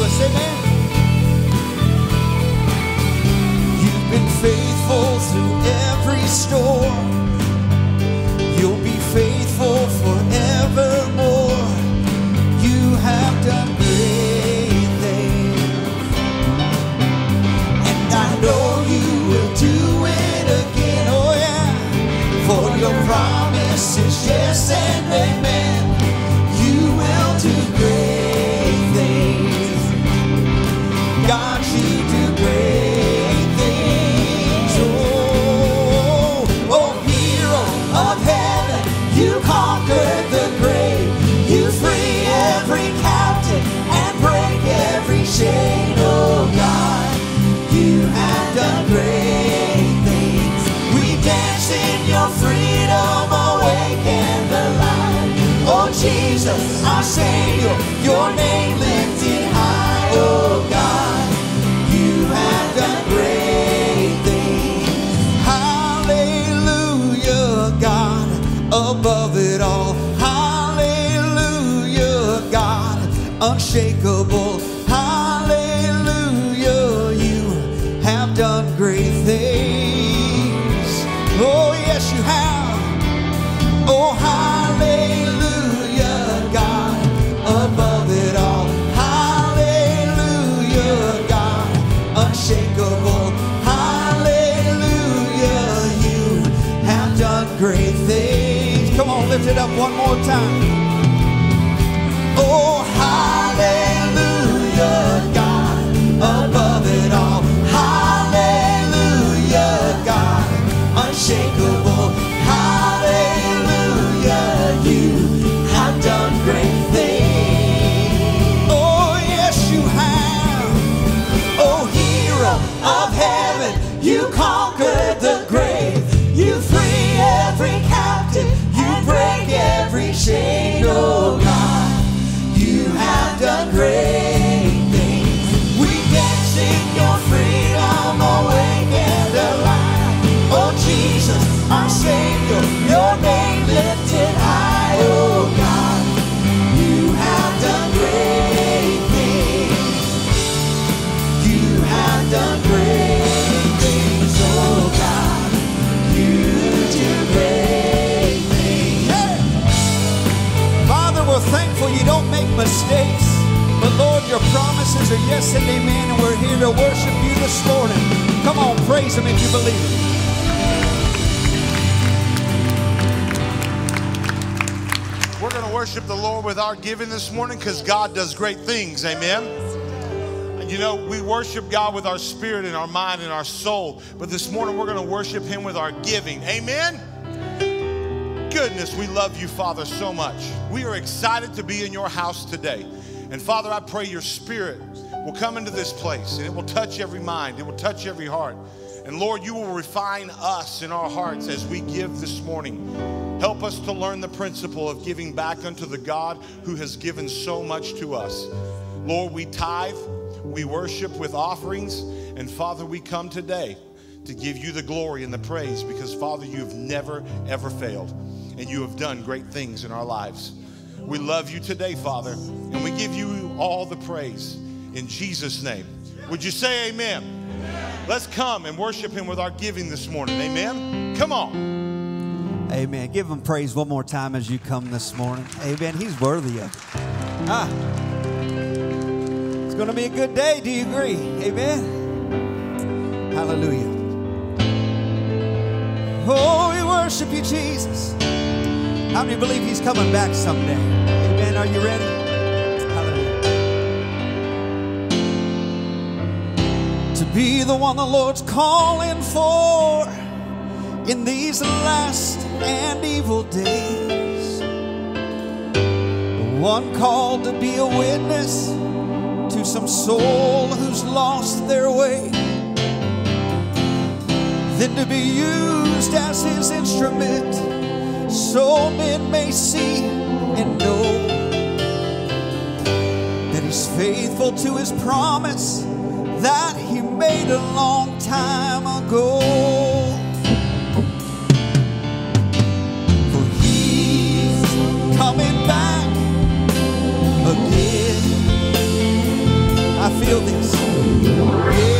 You've been faithful through every storm. You'll be faithful forevermore. You have done great things. And I know you will do it again. Oh, yeah. For your promise is yes and amen. Great things. Come on, lift it up one more time. Mistakes. But Lord, your promises are yes and amen, and we're here to worship you this morning. Come on, praise him if you believe. We're going to worship the Lord with our giving this morning because God does great things. Amen. You know, we worship God with our spirit and our mind and our soul, but this morning we're going to worship Him with our giving. Amen. Goodness, we love you, Father, so much. We are excited to be in your house today. And Father, I pray your spirit will come into this place and it will touch every mind, it will touch every heart. And Lord, you will refine us in our hearts as we give this morning. Help us to learn the principle of giving back unto the God who has given so much to us. Lord, we tithe, we worship with offerings, and Father, we come today to give you the glory and the praise because, Father, you've never, ever failed, and you have done great things in our lives. We love you today, Father, and we give you all the praise in Jesus' name. Would you say amen? Let's come and worship him with our giving this morning. Amen. Come on. Amen. Give him praise one more time as you come this morning. Amen. He's worthy of it. Ah. It's going to be a good day. Do you agree? Amen. Hallelujah. Oh, we worship you, Jesus. How many believe he's coming back someday? Amen. Are you ready? Hallelujah. To be the one the Lord's calling for in these last and evil days. The one called to be a witness to some soul who's lost their way. Than to be you used as his instrument so men may see and know that he's faithful to his promise that he made a long time ago. For he's coming back again. I feel this.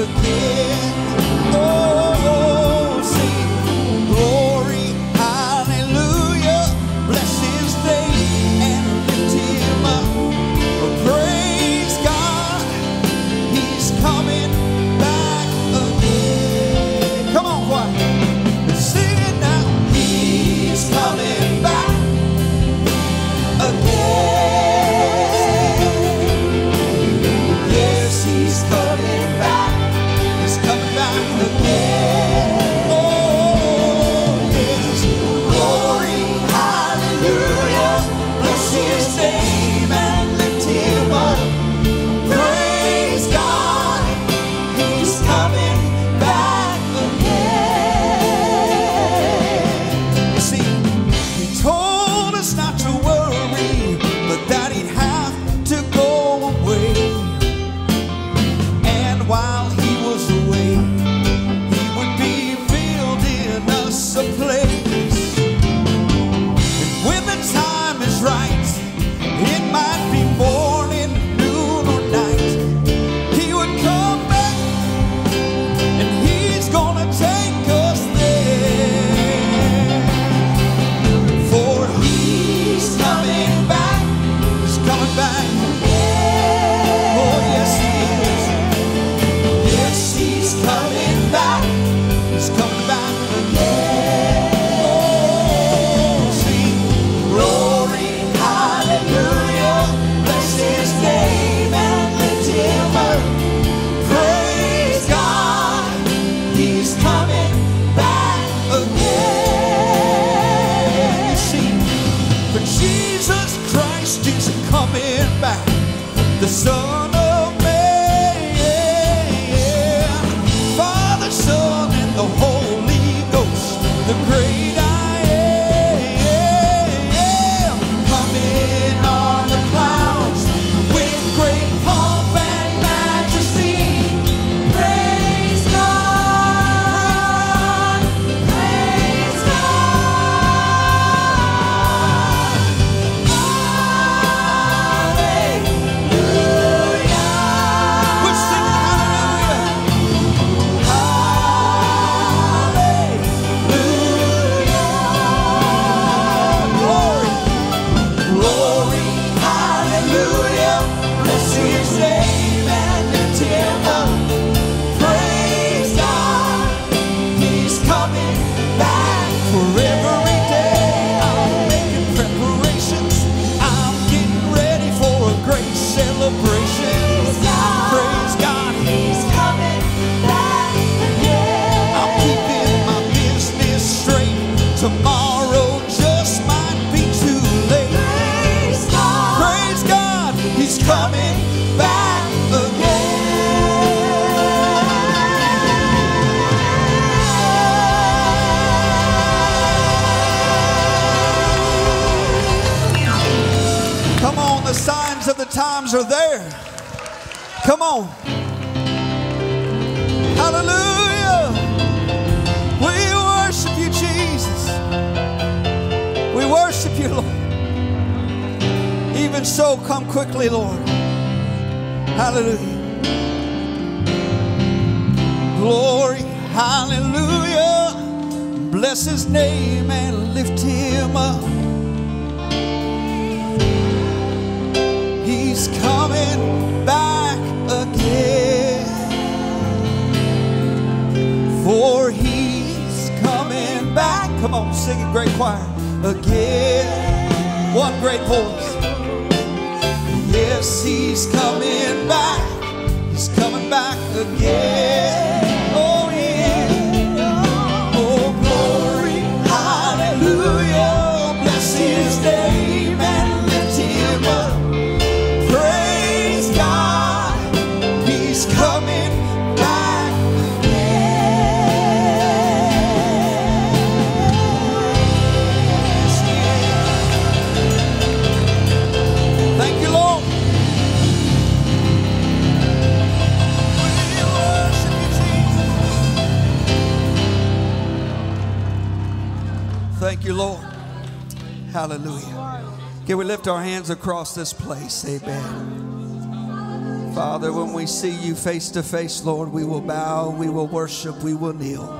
again. Oh. Across this place? Amen. Father, when we see you face to face, Lord, we will bow, we will worship, we will kneel,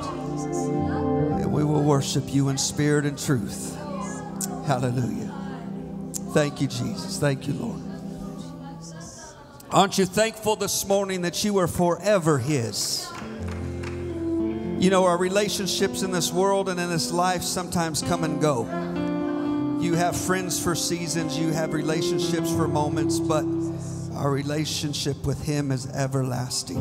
and we will worship you in spirit and truth. Hallelujah. Thank you, Jesus. Thank you, Lord. Aren't you thankful this morning that you are forever His? You know, our relationships in this world and in this life sometimes come and go. You have friends for seasons, you have relationships for moments, but our relationship with Him is everlasting.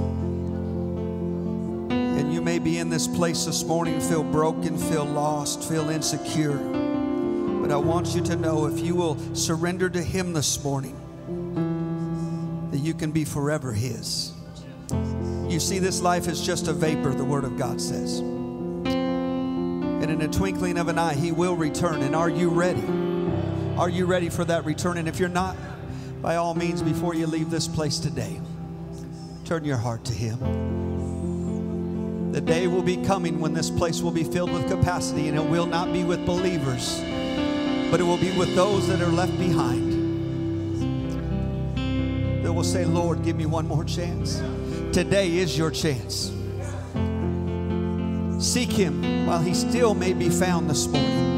And you may be in this place this morning, feel broken, feel lost, feel insecure. But I want you to know if you will surrender to Him this morning, that you can be forever His. You see, this life is just a vapor, the Word of God says. In a twinkling of an eye, He will return. And are you ready? Are you ready for that return? And if you're not, by all means, before you leave this place today, turn your heart to Him. The day will be coming when this place will be filled with capacity, and it will not be with believers, but it will be with those that are left behind. That will say, Lord, give me one more chance. Today is your chance. Seek Him while He still may be found this morning.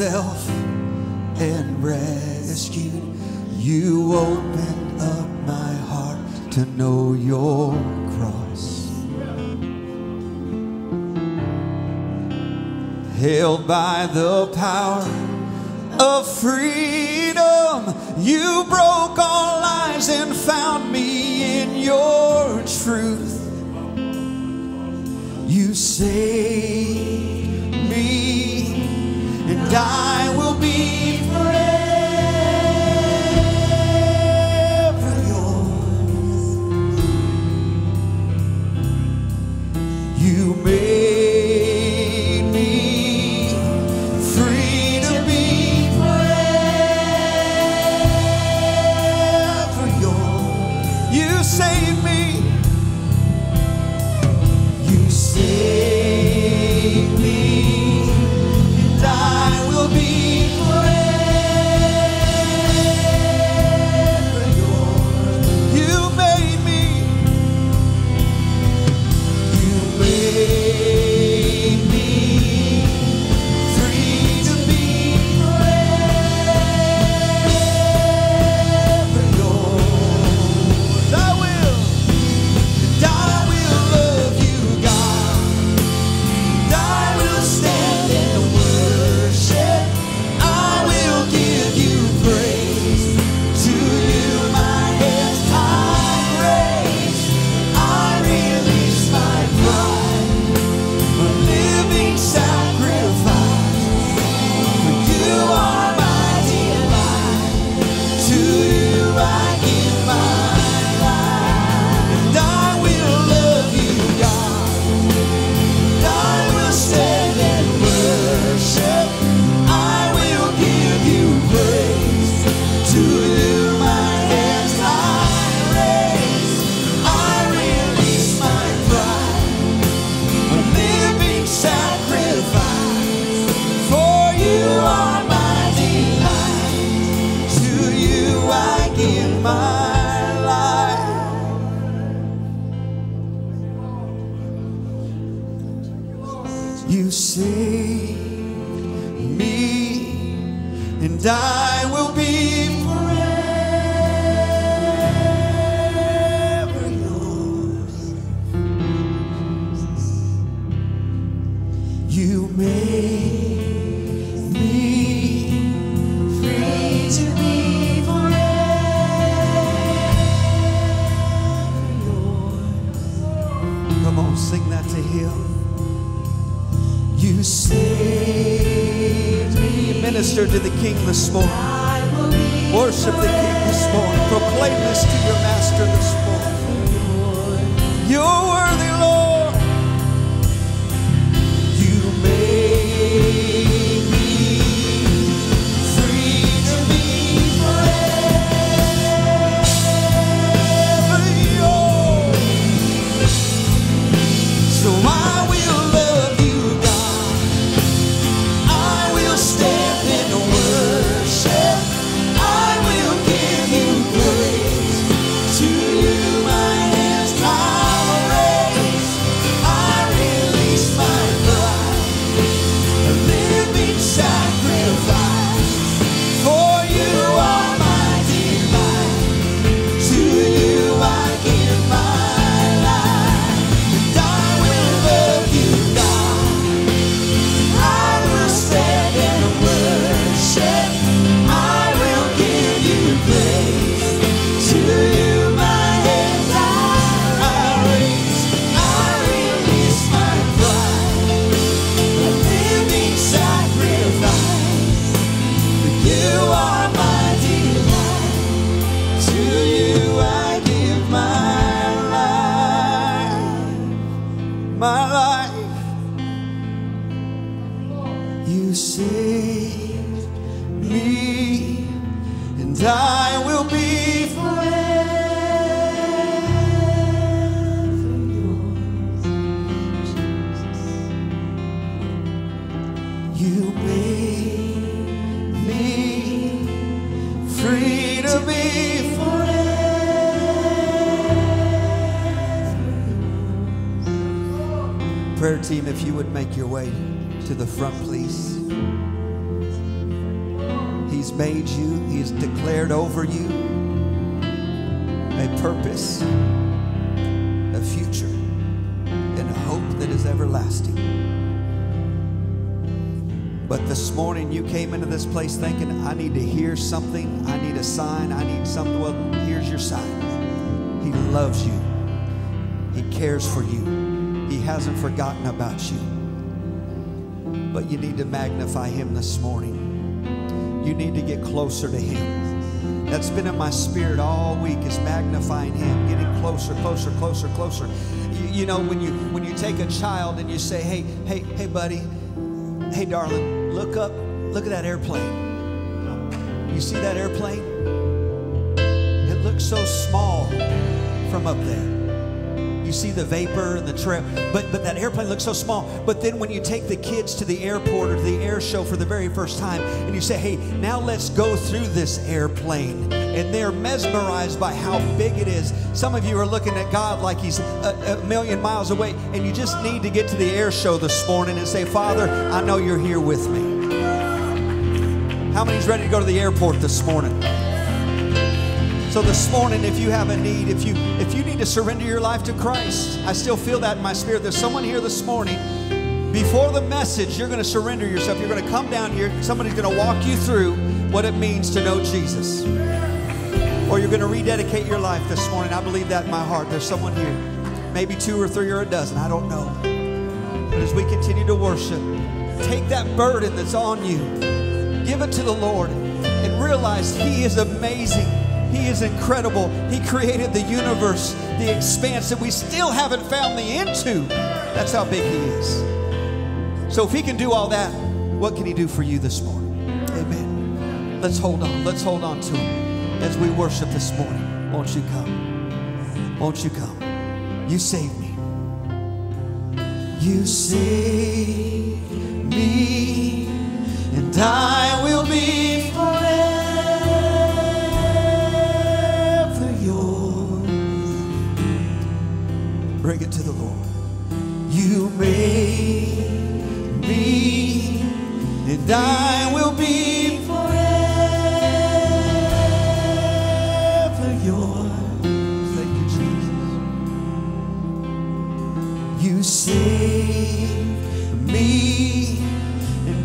Emptied of self and rescued, you opened up my heart to know your cross. held by the power of freedom. You broke all lies and found me in your truth. You saved and something, I need a sign, I need something. Well, here's your sign. He loves you, He cares for you, He hasn't forgotten about you. But you need to magnify Him this morning. You need to get closer to Him. That's been in my spirit all week is magnifying Him, getting closer, closer, closer, closer. You, you know, when you when you take a child and you say, hey, hey, hey, buddy, hey, darling, look up, look at that airplane. You see that airplane? It looks so small from up there. You see the vapor and the trail, but but that airplane looks so small. But then when you take the kids to the airport or to the air show for the very first time, and you say, "Hey, now let's go through this airplane," and they're mesmerized by how big it is. Some of you are looking at God like He's a, a million miles away, and you just need to get to the air show this morning and say, "Father, I know you're here with me." How many's ready to go to the airport this morning? So this morning, if you have a need, if you if you need to surrender your life to Christ, I still feel that in my spirit. There's someone here this morning. Before the message, you're going to surrender yourself. You're going to come down here. Somebody's going to walk you through what it means to know Jesus. Or you're going to rededicate your life this morning. I believe that in my heart. There's someone here. Maybe two or three or a dozen. I don't know. But as we continue to worship, take that burden that's on you, give it to the Lord, and realize He is amazing. He is incredible. He created the universe, the expanse that we still haven't found the end to. That's how big He is. So if He can do all that, what can He do for you this morning? Amen. Let's hold on. Let's hold on to Him as we worship this morning. Won't you come? Won't you come? You saved me. You saved me, and I will be forever yours. Bring it to the Lord. You made me, and I will be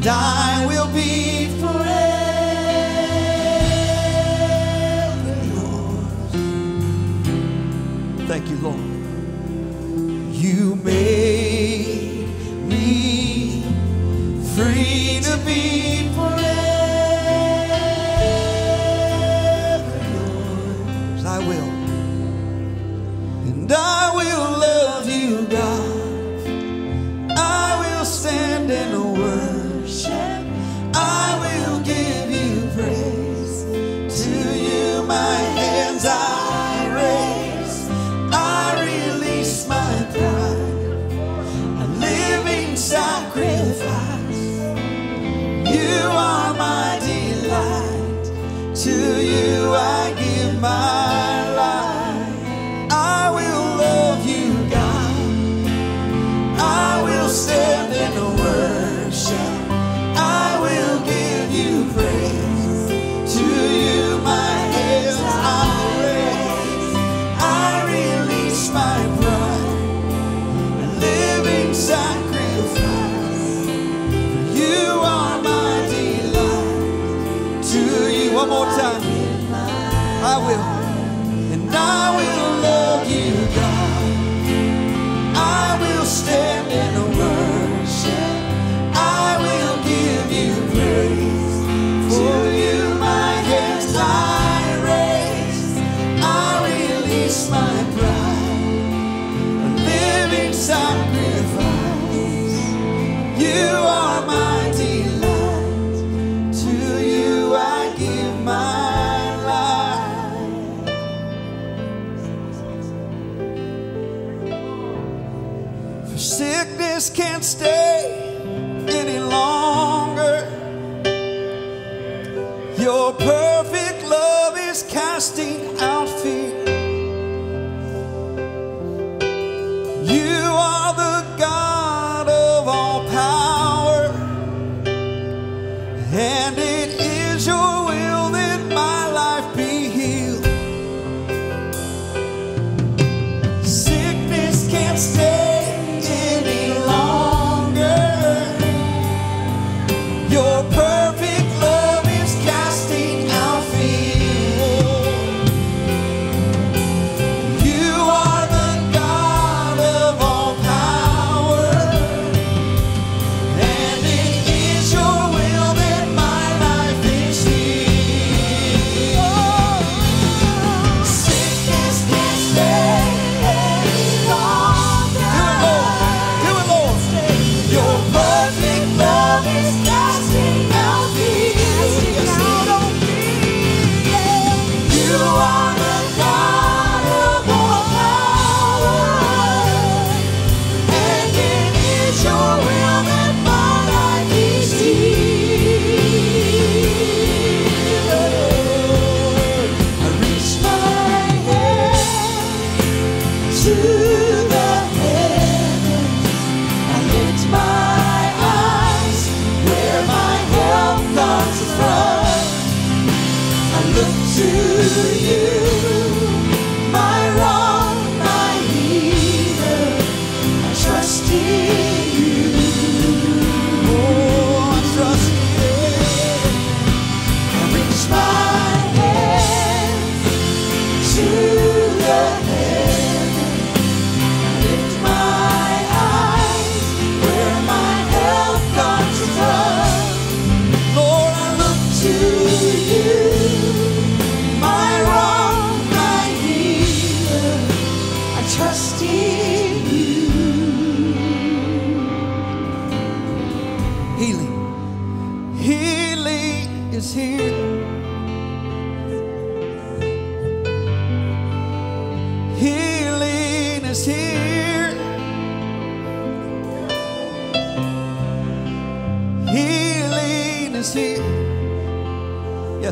I will be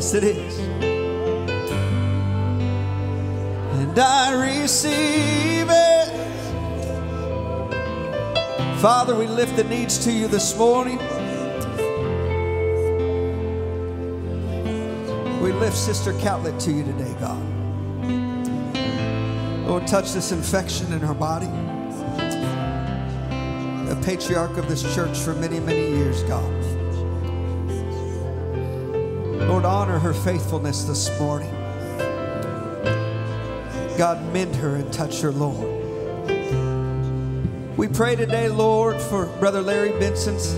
Yes, it is. And I receive it. Father, we lift the needs to you this morning. We lift Sister Catlett to you today, God. Lord, touch this infection in her body. A patriarch of this church for many, many years, God. Lord, honor her faithfulness this morning. God, mend her and touch her, Lord. We pray today, Lord, for Brother Larry Benson's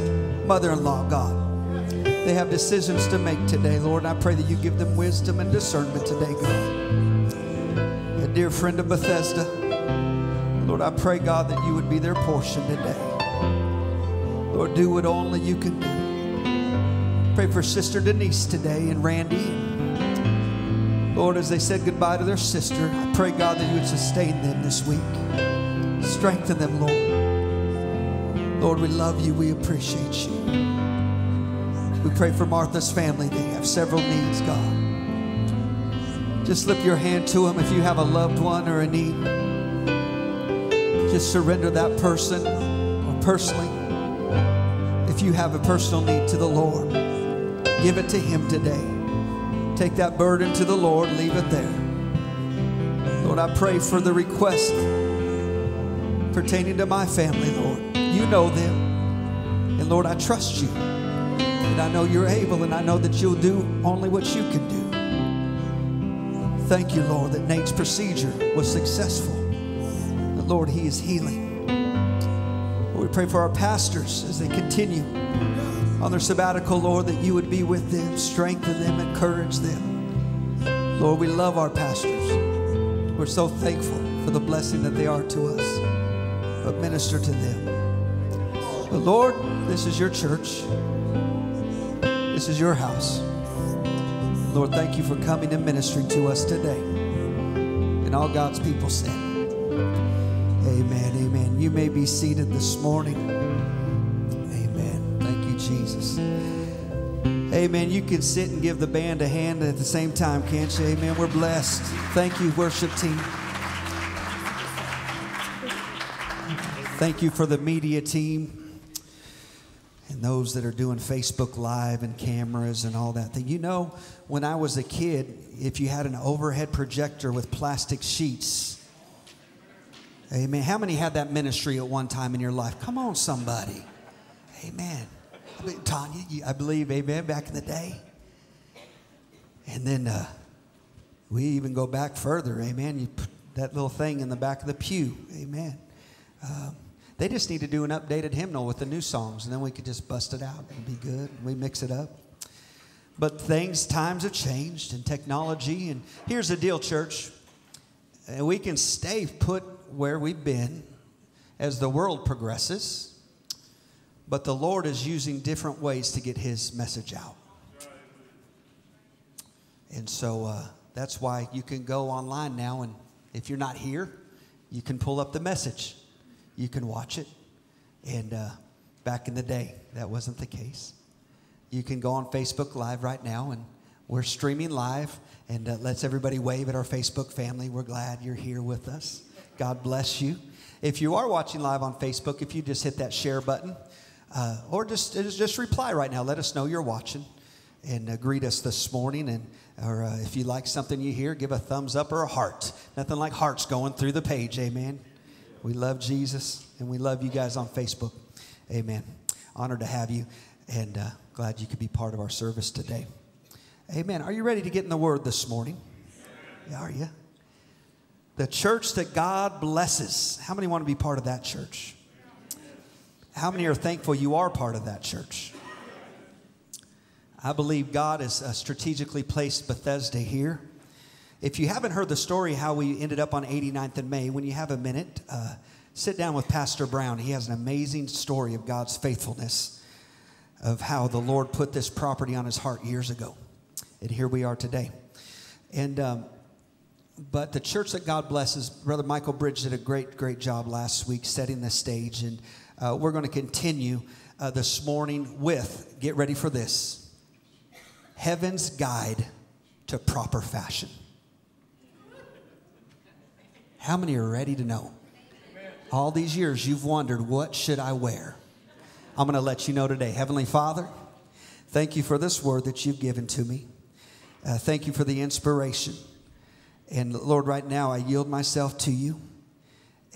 mother in law, God. They have decisions to make today, Lord. I pray that you give them wisdom and discernment today, God. A dear friend of Bethesda, Lord, I pray, God, that you would be their portion today. Lord, do what only you can do. Pray for Sister Denise today and Randy. Lord, as they said goodbye to their sister, I pray, God, that you would sustain them this week. Strengthen them, Lord. Lord, we love you. We appreciate you. We pray for Martha's family. They have several needs, God. Just lift your hand to them if you have a loved one or a need. Just surrender that person or personally. If you have a personal need to the Lord, give it to Him today. Take that burden to the Lord, leave it there. Lord, I pray for the request pertaining to my family, Lord. You know them. And Lord, I trust you. And I know you're able, and I know that you'll do only what you can do. Thank you, Lord, that Nate's procedure was successful. Lord, he is healing. We pray for our pastors as they continue on their sabbatical, Lord, that you would be with them, strengthen them, encourage them. Lord, we love our pastors. We're so thankful for the blessing that they are to us. But minister to them. But Lord, this is your church. This is your house. Lord, thank you for coming and ministering to us today. And all God's people said, Amen, amen. You may be seated this morning. Amen. You can sit and give the band a hand at the same time, can't you? Amen. We're blessed. Thank you, worship team. Thank you for the media team and those that are doing Facebook Live and cameras and all that thing. You know, when I was a kid, if you had an overhead projector with plastic sheets, amen. How many had that ministry at one time in your life? Come on, somebody. Amen. Tanya, I believe, amen, back in the day. And then uh, we even go back further, amen. You put that little thing in the back of the pew, amen. Um, they just need to do an updated hymnal with the new songs, and then we could just bust it out and be good. We mix it up. But things, times have changed, and technology. And here's the deal, church. We can stay put where we've been as the world progresses, but the Lord is using different ways to get His message out. And so uh, that's why you can go online now, and if you're not here, you can pull up the message you can watch it. And uh, back in the day, that wasn't the case. You can go on Facebook Live right now, and we're streaming live. And uh, let's everybody wave at our Facebook family. We're glad you're here with us. God bless you. If you are watching live on Facebook, if you just hit that share button, uh, or just just reply right now, let us know you're watching, and uh, greet us this morning. And or uh, if you like something you hear, give a thumbs up or a heart. Nothing like hearts going through the page. Amen. We love Jesus and we love you guys on Facebook. Amen. Honored to have you and uh, glad you could be part of our service today. Amen. Are you ready to get in the Word this morning? Yeah, are you? The church that God blesses. How many want to be part of that church? How many are thankful you are part of that church? I believe God has uh, strategically placed Bethesda here if you haven't heard the story how we ended up on 89th and May, when you have a minute, uh, sit down with Pastor Brown. He has an amazing story of God's faithfulness, of how the Lord put this property on his heart years ago. And here we are today. And, um, but the church that God blesses, Brother Michael Bridge did a great, great job last week setting the stage. And uh, we're going to continue uh, this morning with, get ready for this, Heaven's Guide to Proper Fashion. How many are ready to know? All these years you've wondered, what should I wear? I'm going to let you know today. Heavenly Father, thank you for this word that you've given to me. Uh, thank you for the inspiration. And Lord, right now I yield myself to you.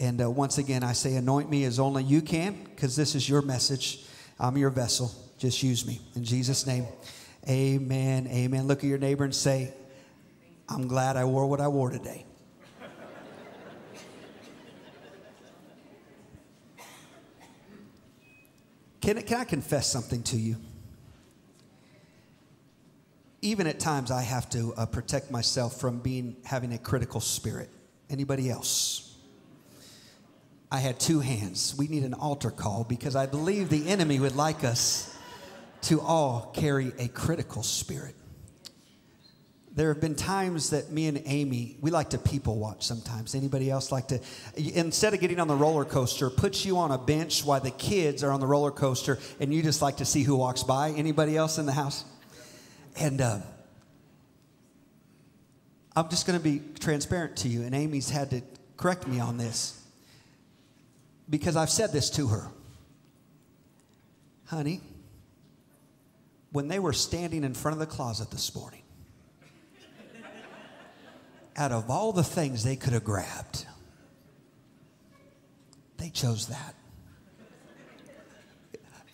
And uh, once again, I say, anoint me as only you can, because this is your message. I'm your vessel. Just use me. In Jesus' name, amen. Amen. Look at your neighbor and say, I'm glad I wore what I wore today. Can, can I confess something to you? Even at times, I have to uh, protect myself from being having a critical spirit. Anybody else? I had two hands. We need an altar call because I believe the enemy would like us to all carry a critical spirit there have been times that me and Amy, we like to people watch sometimes. Anybody else like to, instead of getting on the roller coaster, put you on a bench while the kids are on the roller coaster and you just like to see who walks by? Anybody else in the house? And uh, I'm just going to be transparent to you, and Amy's had to correct me on this because I've said this to her. Honey, when they were standing in front of the closet this morning, out of all the things they could have grabbed, they chose that.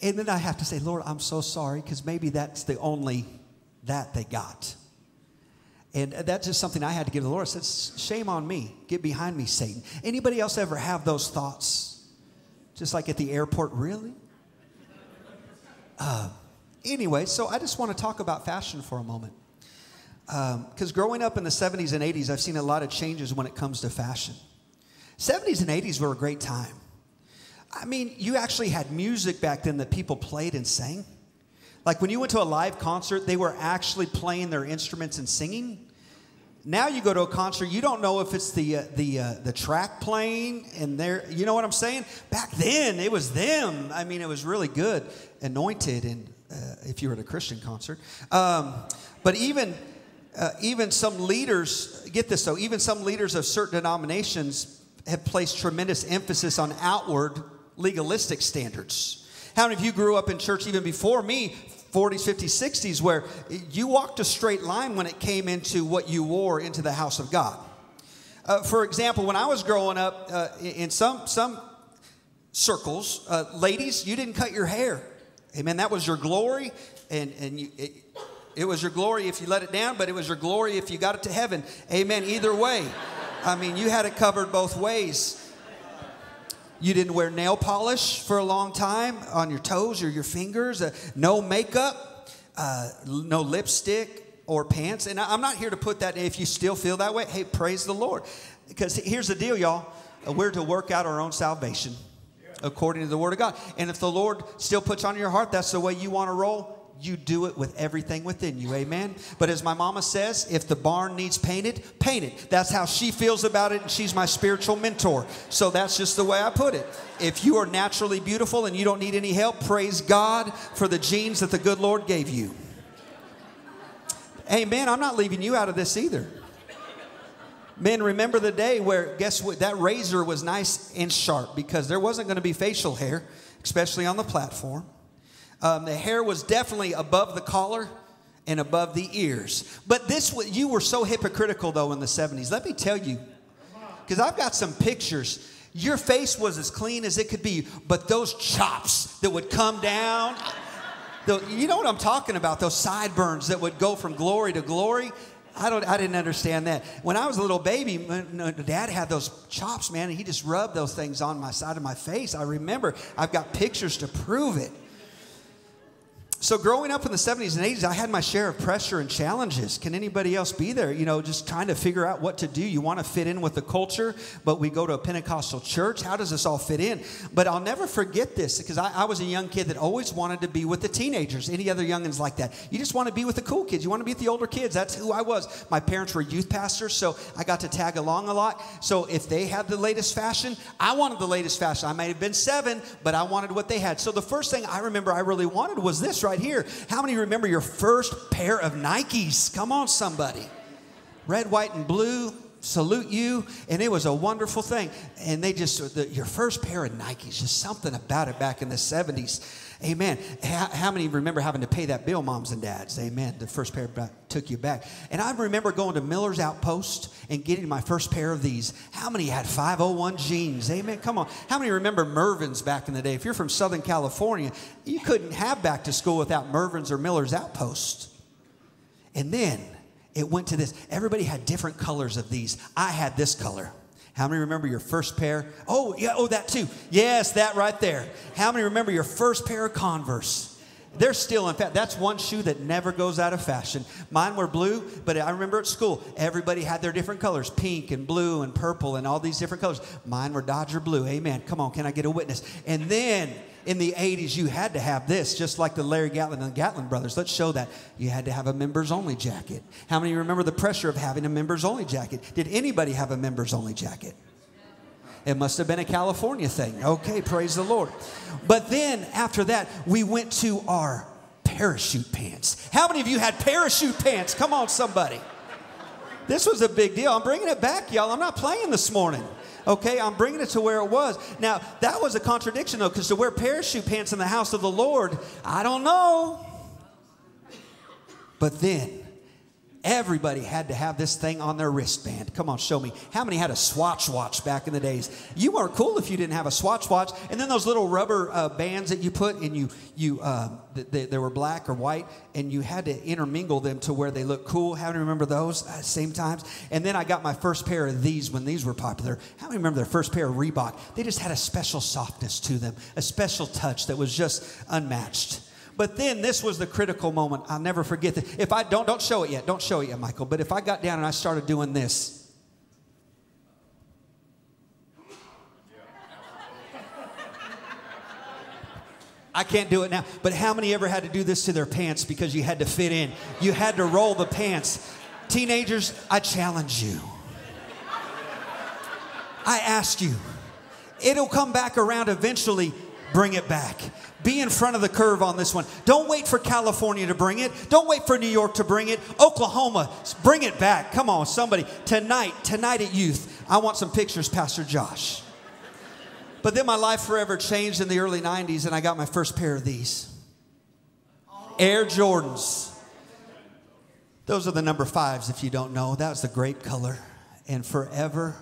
And then I have to say, Lord, I'm so sorry because maybe that's the only that they got. And that's just something I had to give the Lord. I said, shame on me. Get behind me, Satan. Anybody else ever have those thoughts? Just like at the airport, really? Uh, anyway, so I just want to talk about fashion for a moment. Because um, growing up in the 70s and 80s, I've seen a lot of changes when it comes to fashion. 70s and 80s were a great time. I mean, you actually had music back then that people played and sang. Like when you went to a live concert, they were actually playing their instruments and singing. Now you go to a concert, you don't know if it's the uh, the uh, the track playing and there. You know what I'm saying? Back then, it was them. I mean, it was really good, anointed, and uh, if you were at a Christian concert. Um, but even uh, even some leaders get this though. Even some leaders of certain denominations have placed tremendous emphasis on outward legalistic standards. How many of you grew up in church even before me, 40s, 50s, 60s, where you walked a straight line when it came into what you wore into the house of God? Uh, for example, when I was growing up, uh, in some, some circles, uh, ladies, you didn't cut your hair. Amen. That was your glory, and, and you, it, it was your glory if you let it down, but it was your glory if you got it to heaven. Amen. Either way. I mean, you had it covered both ways. You didn't wear nail polish for a long time on your toes or your fingers, uh, no makeup, uh, no lipstick or pants. And I'm not here to put that if you still feel that way. Hey, praise the Lord. Because here's the deal, y'all. Uh, we're to work out our own salvation according to the Word of God. And if the Lord still puts on your heart, that's the way you want to roll, you do it with everything within you. Amen. But as my mama says, if the barn needs painted, paint it. That's how she feels about it, and she's my spiritual mentor. So that's just the way I put it. If you are naturally beautiful and you don't need any help, praise God for the genes that the good Lord gave you. Amen. I'm not leaving you out of this either. Men, remember the day where, guess what? That razor was nice and sharp because there wasn't going to be facial hair, especially on the platform. Um, the hair was definitely above the collar and above the ears. But this, you were so hypocritical though in the 70s. Let me tell you, because I've got some pictures. Your face was as clean as it could be, but those chops that would come down, the, you know what I'm talking about? Those sideburns that would go from glory to glory. I don't. I didn't understand that. When I was a little baby, Dad had those chops, man, and he just rubbed those things on my side of my face. I remember. I've got pictures to prove it. So, growing up in the 70s and 80s, I had my share of pressure and challenges. Can anybody else be there? You know, just trying to figure out what to do. You want to fit in with the culture, but we go to a Pentecostal church. How does this all fit in? But I'll never forget this because I, I was a young kid that always wanted to be with the teenagers. Any other youngins like that? You just want to be with the cool kids. You want to be with the older kids. That's who I was. My parents were youth pastors, so I got to tag along a lot. So, if they had the latest fashion, I wanted the latest fashion. I may have been seven, but I wanted what they had. So, the first thing I remember I really wanted was this right here. How many remember your first pair of Nikes? Come on, somebody. Red, white, and blue. Salute you, and it was a wonderful thing. And they just, the, your first pair of Nikes, just something about it back in the 70s. Amen. How, how, many remember having to pay that bill, moms and dads? Amen. The first pair took you back. And I remember going to Miller's Outpost and getting my first pair of these. How many had 501 jeans? Amen. Come on. How many remember Mervyn's back in the day? If you're from Southern California, you couldn't have back to school without Mervyn's or Miller's Outpost. And then it went to this. Everybody had different colors of these. I had this color. How many remember your first pair? Oh, yeah, oh, that too. Yes, that right there. How many remember your first pair of Converse? They're still, in fact, that's one shoe that never goes out of fashion. Mine were blue, but I remember at school, everybody had their different colors pink and blue and purple and all these different colors. Mine were Dodger blue. Amen. Come on, can I get a witness? And then in the 80s, you had to have this, just like the Larry Gatlin and the Gatlin brothers. Let's show that. You had to have a members only jacket. How many remember the pressure of having a members only jacket? Did anybody have a members only jacket? It must have been a California thing. Okay, praise the Lord. But then after that, we went to our parachute pants. How many of you had parachute pants? Come on, somebody. This was a big deal. I'm bringing it back, y'all. I'm not playing this morning. Okay, I'm bringing it to where it was. Now, that was a contradiction, though, because to wear parachute pants in the house of the Lord, I don't know. But then, Everybody had to have this thing on their wristband. Come on, show me. How many had a Swatch watch back in the days? You weren't cool if you didn't have a Swatch watch. And then those little rubber uh, bands that you put and you, you uh, they, they, were black or white, and you had to intermingle them to where they look cool. How many remember those at same times? And then I got my first pair of these when these were popular. How many remember their first pair of Reebok? They just had a special softness to them, a special touch that was just unmatched. But then this was the critical moment. I'll never forget that. If I don't, don't show it yet. Don't show it yet, Michael. But if I got down and I started doing this. I can't do it now. But how many ever had to do this to their pants because you had to fit in? You had to roll the pants. Teenagers, I challenge you. I ask you. It'll come back around eventually. Bring it back. Be in front of the curve on this one. Don't wait for California to bring it. Don't wait for New York to bring it. Oklahoma, bring it back. Come on, somebody. Tonight, tonight at youth, I want some pictures, Pastor Josh. But then my life forever changed in the early 90s, and I got my first pair of these Air Jordans. Those are the number fives, if you don't know. That was the grape color. And forever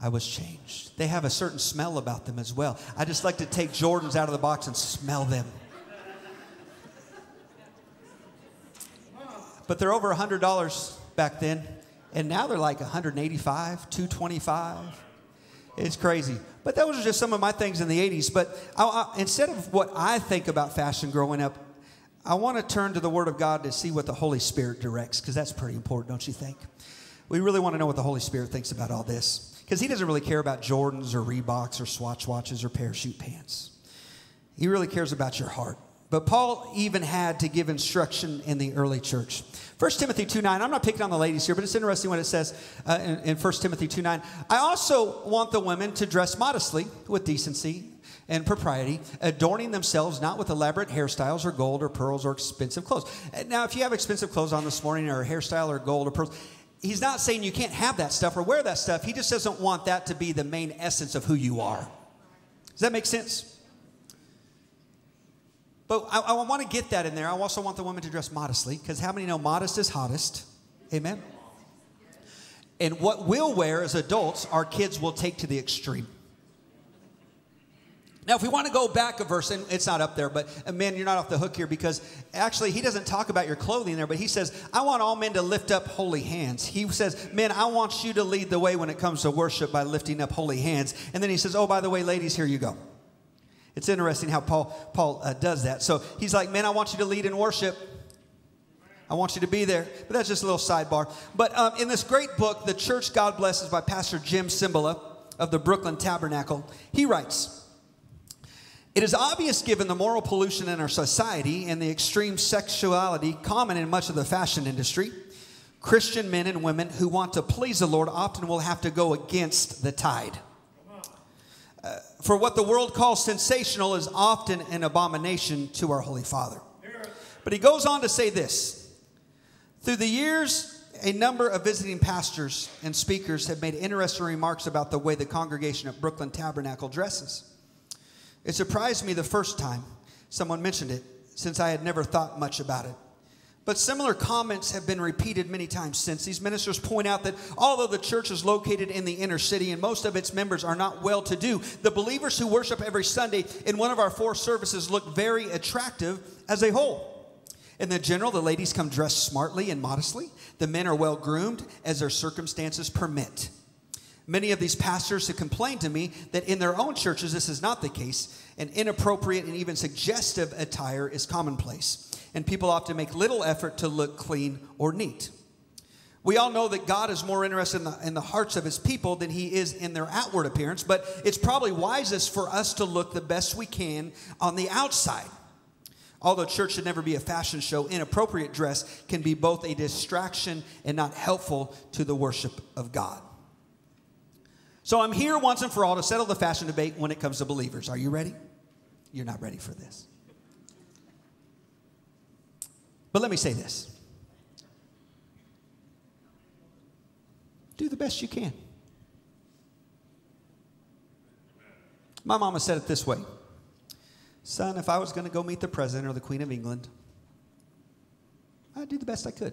I was changed. They have a certain smell about them as well. I just like to take Jordans out of the box and smell them. But they're over $100 back then, and now they're like 185, 225. It's crazy. But those are just some of my things in the 80s. But I, I, instead of what I think about fashion growing up, I want to turn to the Word of God to see what the Holy Spirit directs, because that's pretty important, don't you think? We really want to know what the Holy Spirit thinks about all this because he doesn't really care about Jordans or Reeboks or Swatch watches or parachute pants. He really cares about your heart. But Paul even had to give instruction in the early church. 1 Timothy 2 9, I'm not picking on the ladies here, but it's interesting what it says uh, in, in 1 Timothy 2 9. I also want the women to dress modestly with decency and propriety, adorning themselves not with elaborate hairstyles or gold or pearls or expensive clothes. Now, if you have expensive clothes on this morning or a hairstyle or gold or pearls, he's not saying you can't have that stuff or wear that stuff. He just doesn't want that to be the main essence of who you are. Does that make sense? But I, I want to get that in there. I also want the women to dress modestly because how many know modest is hottest? Amen. And what we'll wear as adults, our kids will take to the extreme. Now, if we want to go back a verse, and it's not up there, but man, you're not off the hook here because actually he doesn't talk about your clothing there, but he says, I want all men to lift up holy hands. He says, Men, I want you to lead the way when it comes to worship by lifting up holy hands. And then he says, Oh, by the way, ladies, here you go. It's interesting how Paul, Paul uh, does that. So he's like, Men, I want you to lead in worship. I want you to be there. But that's just a little sidebar. But um, in this great book, The Church God Blesses by Pastor Jim Cymbala of the Brooklyn Tabernacle, he writes, it is obvious, given the moral pollution in our society and the extreme sexuality common in much of the fashion industry, Christian men and women who want to please the Lord often will have to go against the tide. Uh, for what the world calls sensational is often an abomination to our Holy Father. But he goes on to say this Through the years, a number of visiting pastors and speakers have made interesting remarks about the way the congregation at Brooklyn Tabernacle dresses. It surprised me the first time someone mentioned it, since I had never thought much about it. But similar comments have been repeated many times since. These ministers point out that although the church is located in the inner city and most of its members are not well to do, the believers who worship every Sunday in one of our four services look very attractive as a whole. In the general, the ladies come dressed smartly and modestly. The men are well groomed as their circumstances permit. Many of these pastors have complained to me that in their own churches this is not the case, and inappropriate and even suggestive attire is commonplace, and people often make little effort to look clean or neat. We all know that God is more interested in the, in the hearts of his people than he is in their outward appearance, but it's probably wisest for us to look the best we can on the outside. Although church should never be a fashion show, inappropriate dress can be both a distraction and not helpful to the worship of God. So I'm here once and for all to settle the fashion debate when it comes to believers. Are you ready? You're not ready for this. But let me say this do the best you can. My mama said it this way Son, if I was going to go meet the president or the queen of England, I'd do the best I could.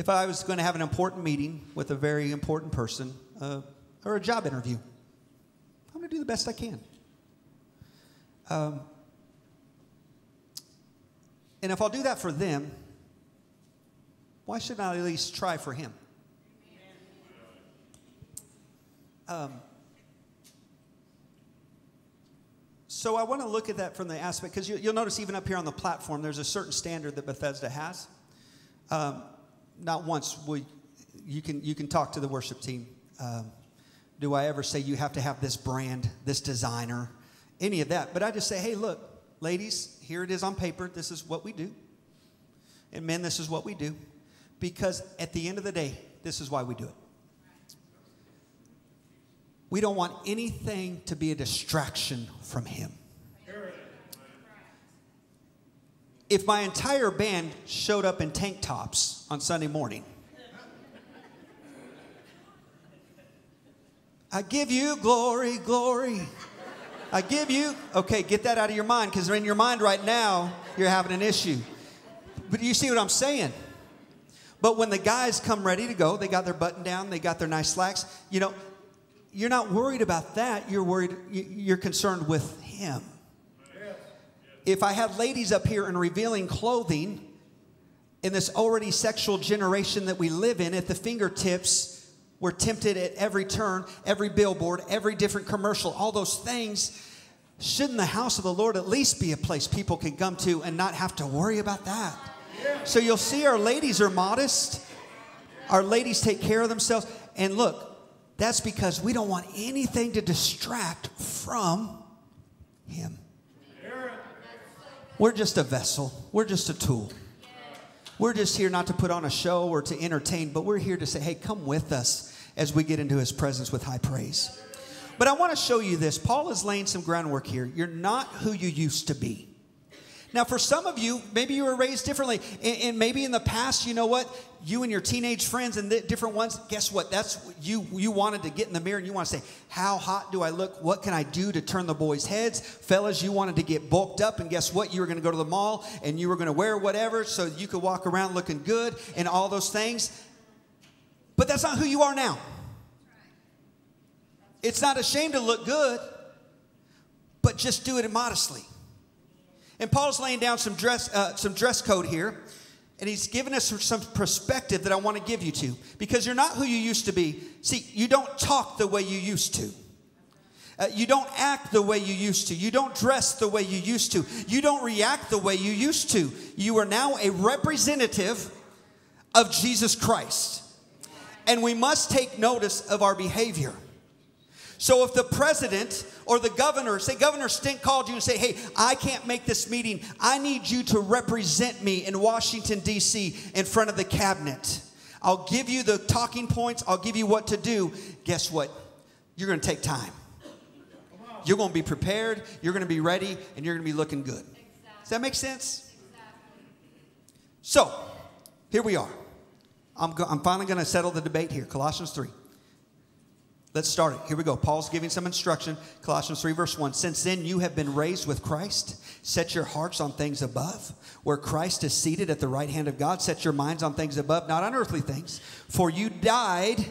If I was going to have an important meeting with a very important person uh, or a job interview, I'm going to do the best I can. Um, and if I'll do that for them, why shouldn't I at least try for him? Um, so I want to look at that from the aspect, because you, will notice even up here on the platform, there's a certain standard that Bethesda has. Um, not once we, you can you can talk to the worship team. Um, do I ever say you have to have this brand, this designer, any of that? But I just say, hey, look, ladies, here it is on paper. This is what we do, and men, this is what we do, because at the end of the day, this is why we do it. We don't want anything to be a distraction from Him. If my entire band showed up in tank tops on Sunday morning, I give you glory, glory. I give you, okay, get that out of your mind because in your mind right now, you're having an issue. But you see what I'm saying? But when the guys come ready to go, they got their button down, they got their nice slacks, you know, you're not worried about that. You're worried, you're concerned with Him. If I had ladies up here in revealing clothing in this already sexual generation that we live in, at the fingertips, we're tempted at every turn, every billboard, every different commercial, all those things. Shouldn't the house of the Lord at least be a place people can come to and not have to worry about that? So you'll see our ladies are modest. Our ladies take care of themselves. And look, that's because we don't want anything to distract from Him. We're just a vessel, we're just a tool. We're just here not to put on a show or to entertain, but we're here to say, hey, come with us as we get into His presence with high praise. But I want to show you this. Paul is laying some groundwork here. You're not who you used to be. Now, for some of you, maybe you were raised differently. And, maybe in the past, you know what? You and your teenage friends and the different ones, guess what? That's you you wanted to get in the mirror and you want to say, How hot do I look? What can I do to turn the boys' heads? Fellas, you wanted to get bulked up, and guess what? You were going to go to the mall and you were going to wear whatever so you could walk around looking good and all those things. But that's not who you are now. It's not a shame to look good, but just do it modestly. And Paul's laying down some dress, uh, some dress code here, and he's given us some perspective that I want to give you to because you're not who you used to be. See, you don't talk the way you used to. Uh, you don't act the way you used to. You don't dress the way you used to. You don't react the way you used to. You are now a representative of Jesus Christ. And we must take notice of our behavior. So if the president or the governor, say Governor Stitt called you and say, hey, I can't make this meeting. I need you to represent me in Washington, D.C. in front of the cabinet. I'll give you the talking points. I'll give you what to do. Guess what? You're going to take time. You're going to be prepared. You're going to be ready, and you're going to be looking good. Does that make sense? So, here we are. I'm, go- I'm finally going to settle the debate here. Colossians 3. Let's start it. Here we go. Paul's giving some instruction. Colossians 3, verse 1. Since then you have been raised with Christ. Set your hearts on things above, where Christ is seated at the right hand of God. Set your minds on things above, not on earthly things. For you died,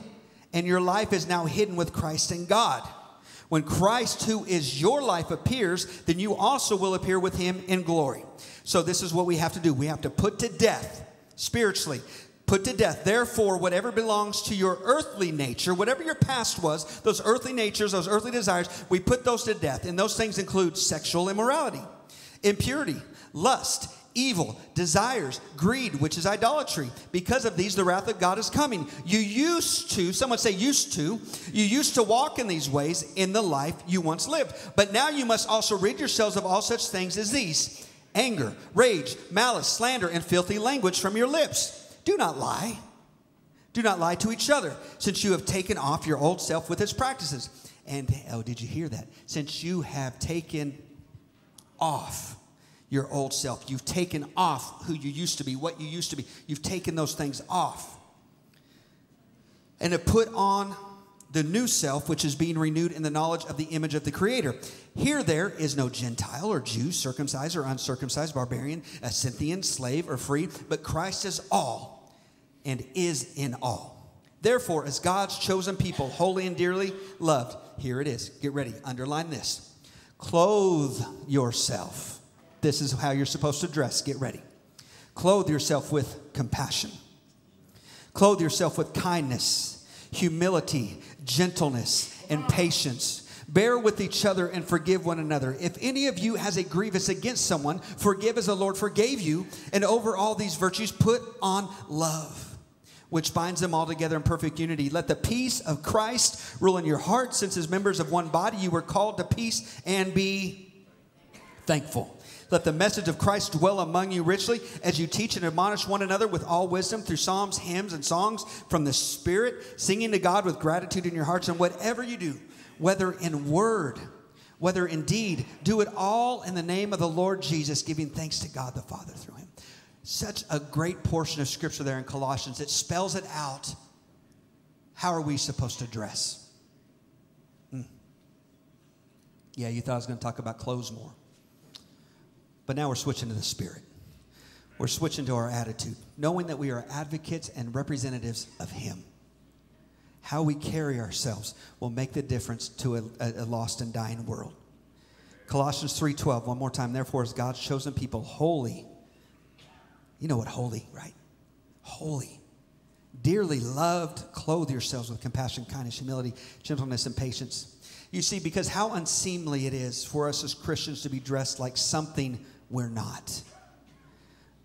and your life is now hidden with Christ in God. When Christ, who is your life, appears, then you also will appear with him in glory. So, this is what we have to do. We have to put to death spiritually put to death. Therefore, whatever belongs to your earthly nature, whatever your past was, those earthly natures, those earthly desires, we put those to death. And those things include sexual immorality, impurity, lust, evil, desires, greed, which is idolatry. Because of these, the wrath of God is coming. You used to, someone say used to, you used to walk in these ways in the life you once lived. But now you must also rid yourselves of all such things as these anger, rage, malice, slander, and filthy language from your lips. Do not lie. Do not lie to each other, since you have taken off your old self with its practices. And, oh, did you hear that? Since you have taken off your old self, you've taken off who you used to be, what you used to be, you've taken those things off. And to put on the new self, which is being renewed in the knowledge of the image of the Creator. Here, there is no Gentile or Jew, circumcised or uncircumcised, barbarian, a Scythian, slave or free, but Christ is all and is in all. Therefore, as God's chosen people, holy and dearly loved, here it is. Get ready, underline this. Clothe yourself. This is how you're supposed to dress. Get ready. Clothe yourself with compassion. Clothe yourself with kindness, humility, gentleness, and patience. Bear with each other and forgive one another. If any of you has a grievance against someone, forgive as the Lord forgave you. And over all these virtues, put on love which binds them all together in perfect unity. Let the peace of Christ rule in your hearts, since as members of one body you were called to peace and be thankful. Let the message of Christ dwell among you richly as you teach and admonish one another with all wisdom through psalms, hymns, and songs from the Spirit, singing to God with gratitude in your hearts. And whatever you do, whether in word, whether in deed, do it all in the name of the Lord Jesus, giving thanks to God the Father through him. Such a great portion of scripture there in Colossians. It spells it out. How are we supposed to dress? Hmm. Yeah, you thought I was going to talk about clothes more. But now we're switching to the spirit. We're switching to our attitude, knowing that we are advocates and representatives of Him. How we carry ourselves will make the difference to a, a lost and dying world. Colossians 3:12, one more time. Therefore, as God's chosen people, holy. You know what holy, right? Holy. Dearly loved, clothe yourselves with compassion, kindness, humility, gentleness, and patience. You see, because how unseemly it is for us as Christians to be dressed like something we're not.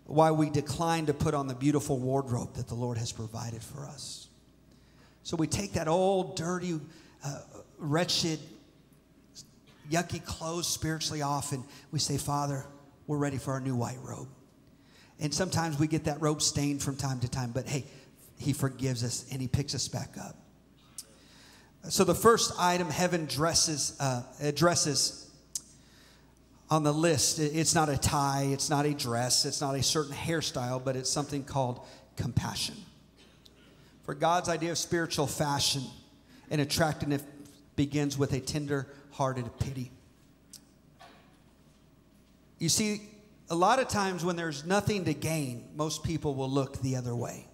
Why we decline to put on the beautiful wardrobe that the Lord has provided for us. So we take that old, dirty, uh, wretched, yucky clothes spiritually off and we say, Father, we're ready for our new white robe. And sometimes we get that robe stained from time to time, but hey, He forgives us and He picks us back up. So the first item heaven dresses, uh, addresses on the list. It's not a tie, it's not a dress, it's not a certain hairstyle, but it's something called compassion. For God's idea of spiritual fashion and attractiveness begins with a tender hearted pity. You see, a lot of times when there's nothing to gain, most people will look the other way.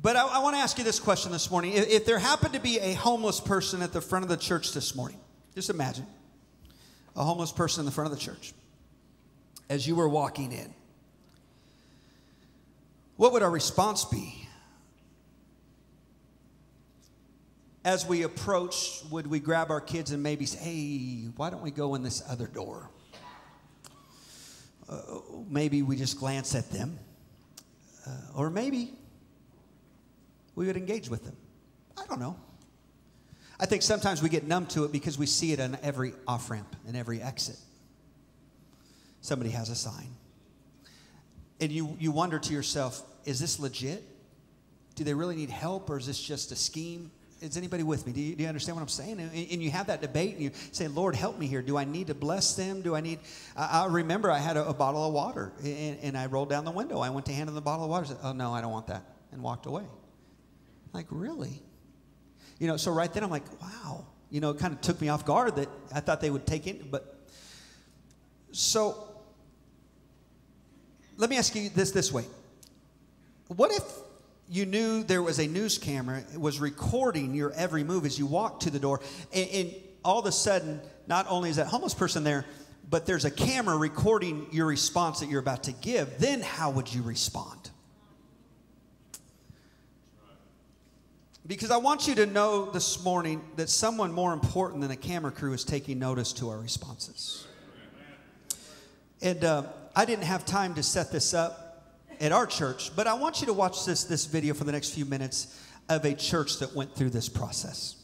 But I, I want to ask you this question this morning. If, if there happened to be a homeless person at the front of the church this morning, just imagine a homeless person in the front of the church as you were walking in, what would our response be? As we approach, would we grab our kids and maybe say, hey, why don't we go in this other door? Uh, maybe we just glance at them. Uh, or maybe we would engage with them. I don't know. I think sometimes we get numb to it because we see it on every off ramp and every exit. Somebody has a sign. And you, you wonder to yourself, is this legit? Do they really need help or is this just a scheme? Is anybody with me? Do you, do you understand what I'm saying? And, and, you have that debate and you say, Lord, help me here. Do I need to bless them? Do I need. I, I remember I had a, a, bottle of water and, and, I rolled down the window. I went to hand them the bottle of water. Said, oh, no, I don't want that. And walked away. Like, really? You know, so right then I'm like, wow. You know, it kind of took me off guard that I thought they would take it. But so let me ask you this this way. What if you knew there was a news camera it was recording your every move as you walked to the door and, and all of a sudden not only is that homeless person there but there's a camera recording your response that you're about to give then how would you respond Because I want you to know this morning that someone more important than a camera crew is taking notice to our responses. And uh, I didn't have time to set this up at our church, but I want you to watch this, this video for the next few minutes of a church that went through this process.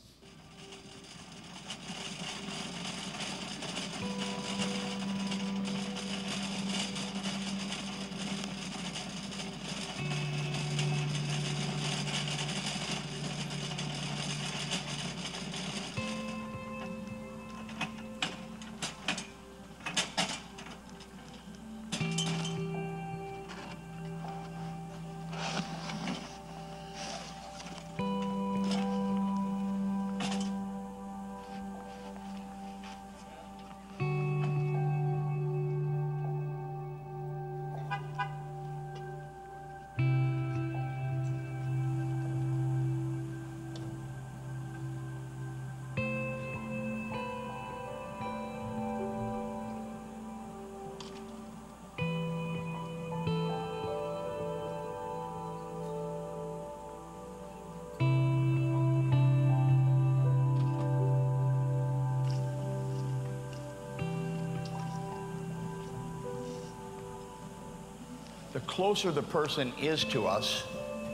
Closer the person is to us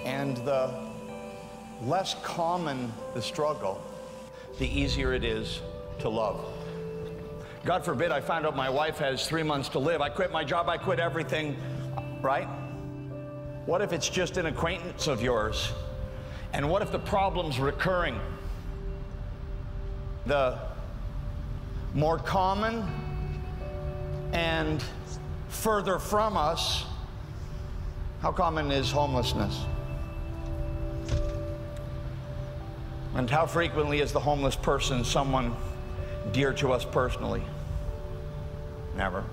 and the less common the struggle, the easier it is to love. God forbid I find out my wife has three months to live. I quit my job, I quit everything, right? What if it's just an acquaintance of yours? And what if the problem's recurring? The more common and further from us, how common is homelessness? And how frequently is the homeless person someone dear to us personally? Never.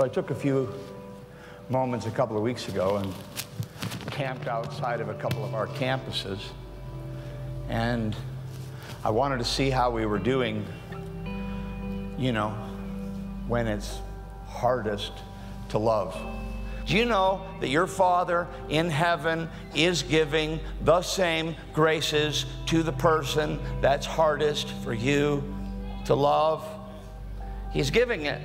So I took a few moments a couple of weeks ago and camped outside of a couple of our campuses. And I wanted to see how we were doing, you know, when it's hardest to love. Do you know that your Father in heaven is giving the same graces to the person that's hardest for you to love? He's giving it.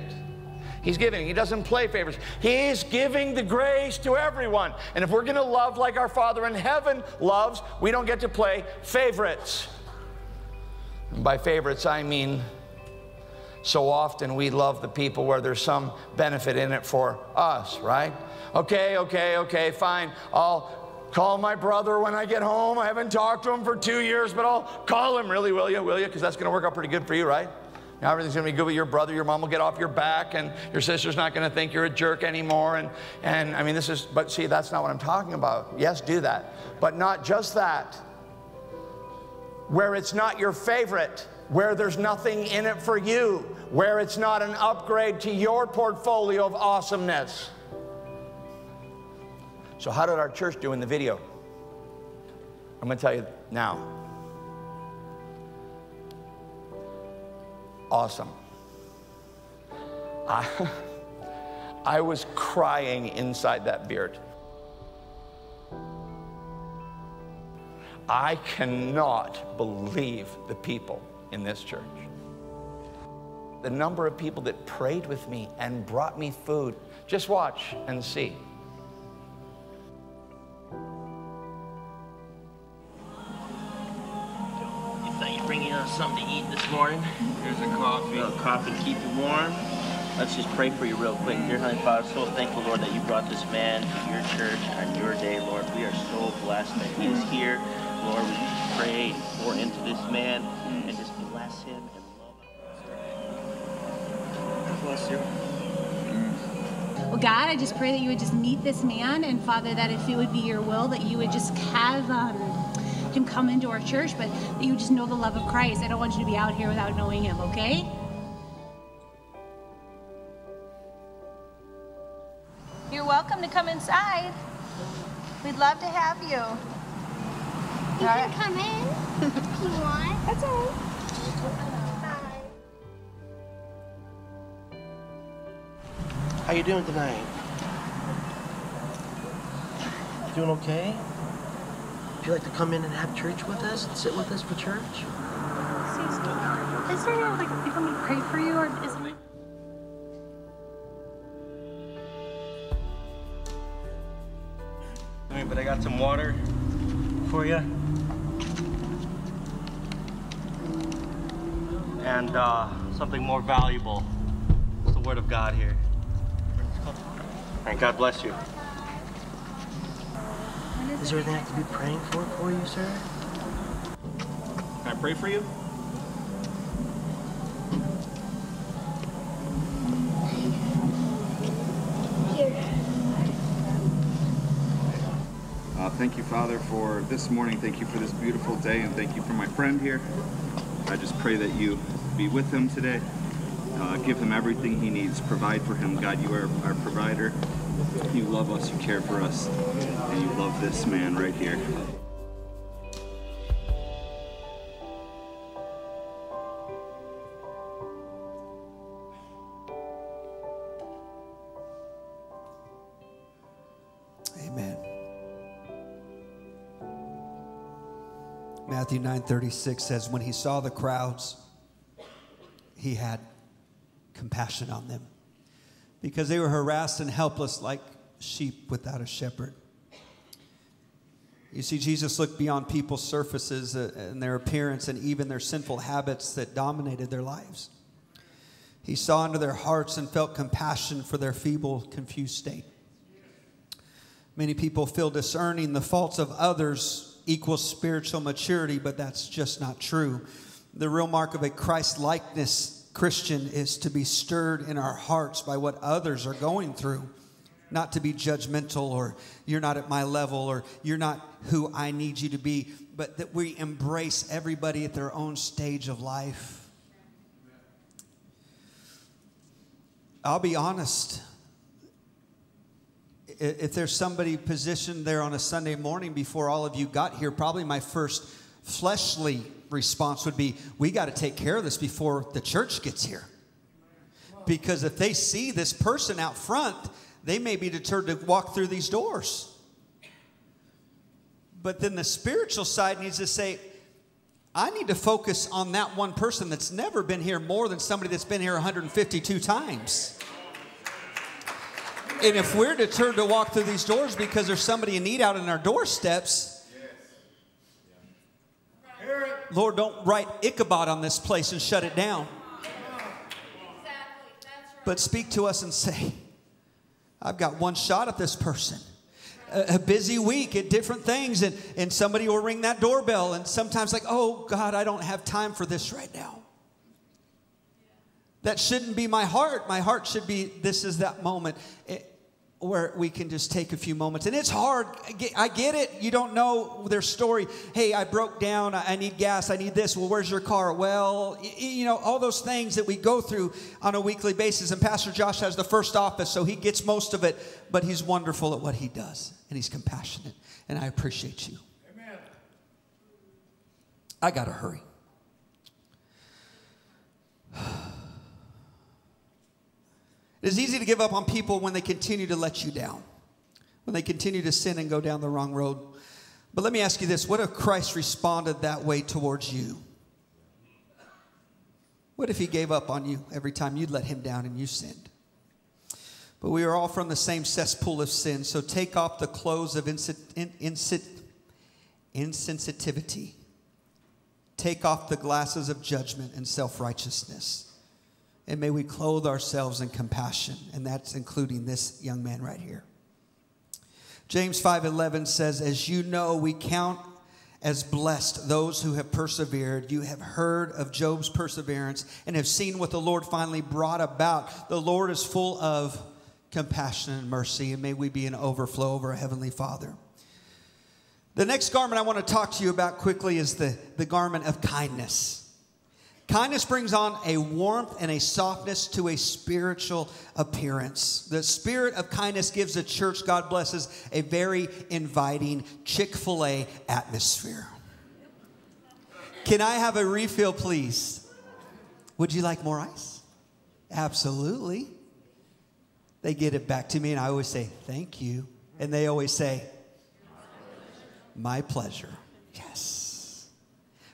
He's giving. He doesn't play favorites. He's giving the grace to everyone. And if we're going to love like our Father in heaven loves, we don't get to play favorites. And by favorites, I mean so often we love the people where there's some benefit in it for us, right? Okay, okay, okay, fine. I'll call my brother when I get home. I haven't talked to him for two years, but I'll call him. Really, will you? Will you? Because that's going to work out pretty good for you, right? Now everything's going to be good with your brother. Your mom will get off your back, and your sister's not going to think you're a jerk anymore. And, and I mean, this is, but see, that's not what I'm talking about. Yes, do that. But not just that. Where it's not your favorite, where there's nothing in it for you, where it's not an upgrade to your portfolio of awesomeness. So, how did our church do in the video? I'm going to tell you now. Awesome. I, I was crying inside that beard. I cannot believe the people in this church. The number of people that prayed with me and brought me food. Just watch and see. Bringing us something to eat this morning. Here's a coffee. A coffee to keep you warm. Let's just pray for you real quick. Dear Heavenly Father, so thankful, Lord, that you brought this man to your church on your day, Lord. We are so blessed that he is here. Lord, we just pray and pour into this man and just bless him and love him. Bless you. Well, God, I just pray that you would just meet this man, and Father, that if it would be your will, that you would just have um, him come into our church, but that you just know the love of Christ. I don't want you to be out here without knowing him, okay? You're welcome to come inside. We'd love to have you. You can come in if you want. That's all right. Hi. How are you doing tonight? Doing okay? Would you like to come in and have church with us and sit with us for church? Excuse me. Is there like you want me pray for you, or is it? All right, but I got some water for you. And uh, something more valuable. It's the Word of God here. And God bless you. Is there anything I can be praying for for you, sir? Can I pray for you? Here. Uh, thank you, Father, for this morning. Thank you for this beautiful day, and thank you for my friend here. I just pray that you be with him today. Uh, give him everything he needs. Provide for him. God, you are our provider. You love us, you care for us, and you love this man right here. Amen. Matthew 9:36 says when he saw the crowds he had compassion on them because they were harassed and helpless like sheep without a shepherd. You see, Jesus looked beyond people's surfaces uh, and their appearance and even their sinful habits that dominated their lives. He saw into their hearts and felt compassion for their feeble, confused state. Many people feel discerning the faults of others equals spiritual maturity, but that's just not true. The real mark of a Christ likeness Christian is to be stirred in our hearts by what others are going through, not to be judgmental or you're not at my level or you're not who I need you to be, but that we embrace everybody at their own stage of life. I'll be honest. If there's somebody positioned there on a Sunday morning before all of you got here, probably my first fleshly response would be, We got to take care of this before the church gets here. Because if they see this person out front, they may be deterred to walk through these doors. But then the spiritual side needs to say, I need to focus on that one person that's never been here more than somebody that's been here 152 times. And if we're deterred to walk through these doors because there's somebody in need out in our doorsteps, Lord, don't write Ichabod on this place and shut it down. But speak to us and say, I've got one shot at this person a, busy week at different things, and, and somebody will ring that doorbell, and sometimes, like, oh, God, I don't have time for this right now. That shouldn't be my heart. My heart should be this is that moment. It, where we can just take a few moments. And it's hard. I get, I get, it. You don't know their story. Hey, I broke down. I need gas. I need this. Well, where's your car? Well, you know, all those things that we go through on a weekly basis. And Pastor Josh has the first office, so he gets most of it, but he's wonderful at what he does. And he's compassionate. And I appreciate you. Amen. I got to hurry. It is easy to give up on people when they continue to let you down, when they continue to sin and go down the wrong road. But let me ask you this what if Christ responded that way towards you? What if he gave up on you every time you let him down and you sinned? But we are all from the same cesspool of sin, so take off the clothes of insensitivity. Take off the glasses of judgment and self righteousness. And may we clothe ourselves in compassion, and that's including this young man right here. James 5:11 says, "As you know, we count as blessed those who have persevered. You have heard of Job's perseverance and have seen what the Lord finally brought about. The Lord is full of compassion and mercy, and may we be an overflow over our Heavenly Father. The next garment I want to talk to you about quickly is the, the garment of kindness. Kindness brings on a warmth and a softness to a spiritual appearance. The spirit of kindness gives the church, God blesses, a very inviting Chick fil A atmosphere. Can I have a refill, please? Would you like more ice? Absolutely. They get it back to me, and I always say, Thank you. And they always say, My pleasure.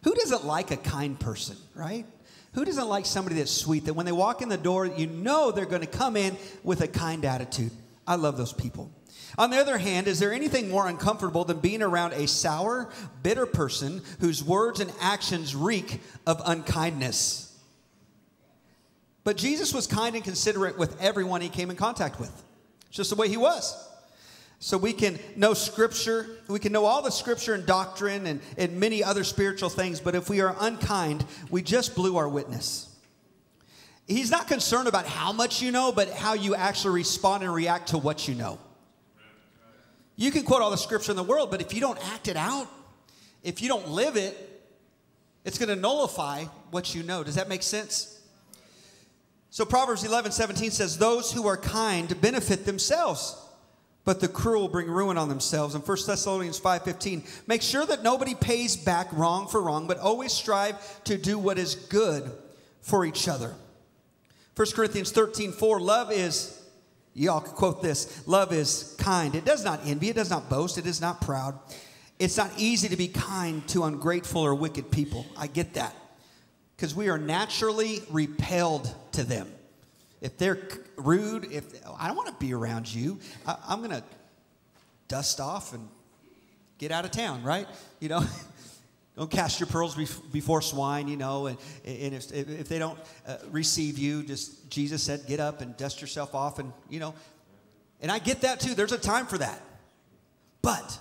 Who doesn't like a kind person, right? Who doesn't like somebody that's sweet, that when they walk in the door, you know they're going to come in with a kind attitude? I love those people. On the other hand, is there anything more uncomfortable than being around a sour, bitter person whose words and actions reek of unkindness? But Jesus was kind and considerate with everyone he came in contact with. It's just the way he was. So we can know scripture, we can know all the scripture and doctrine and, and many other spiritual things, but if we are unkind, we just blew our witness. He's not concerned about how much you know, but how you actually respond and react to what you know. You can quote all the scripture in the world, but if you don't act it out, if you don't live it, it's going to nullify what you know. Does that make sense? So Proverbs 11, 17 says, Those who are kind benefit themselves but the cruel bring ruin on themselves. In 1 Thessalonians 5:15, make sure that nobody pays back wrong for wrong, but always strive to do what is good for each other. 1 Corinthians 13:4, love is y'all can quote this, love is kind. It does not envy, it does not boast, it is not proud. It's not easy to be kind to ungrateful or wicked people. I get that. Because we are naturally repelled to them. If they're rude, if I don't want to be around you, I, I'm going to dust off and get out of town, right? You know, don't cast your pearls bef- before swine, you know, and, and if, if if they don't uh, receive you, just Jesus said, get up and dust yourself off, and, you know, and I get that too. There's a time for that. But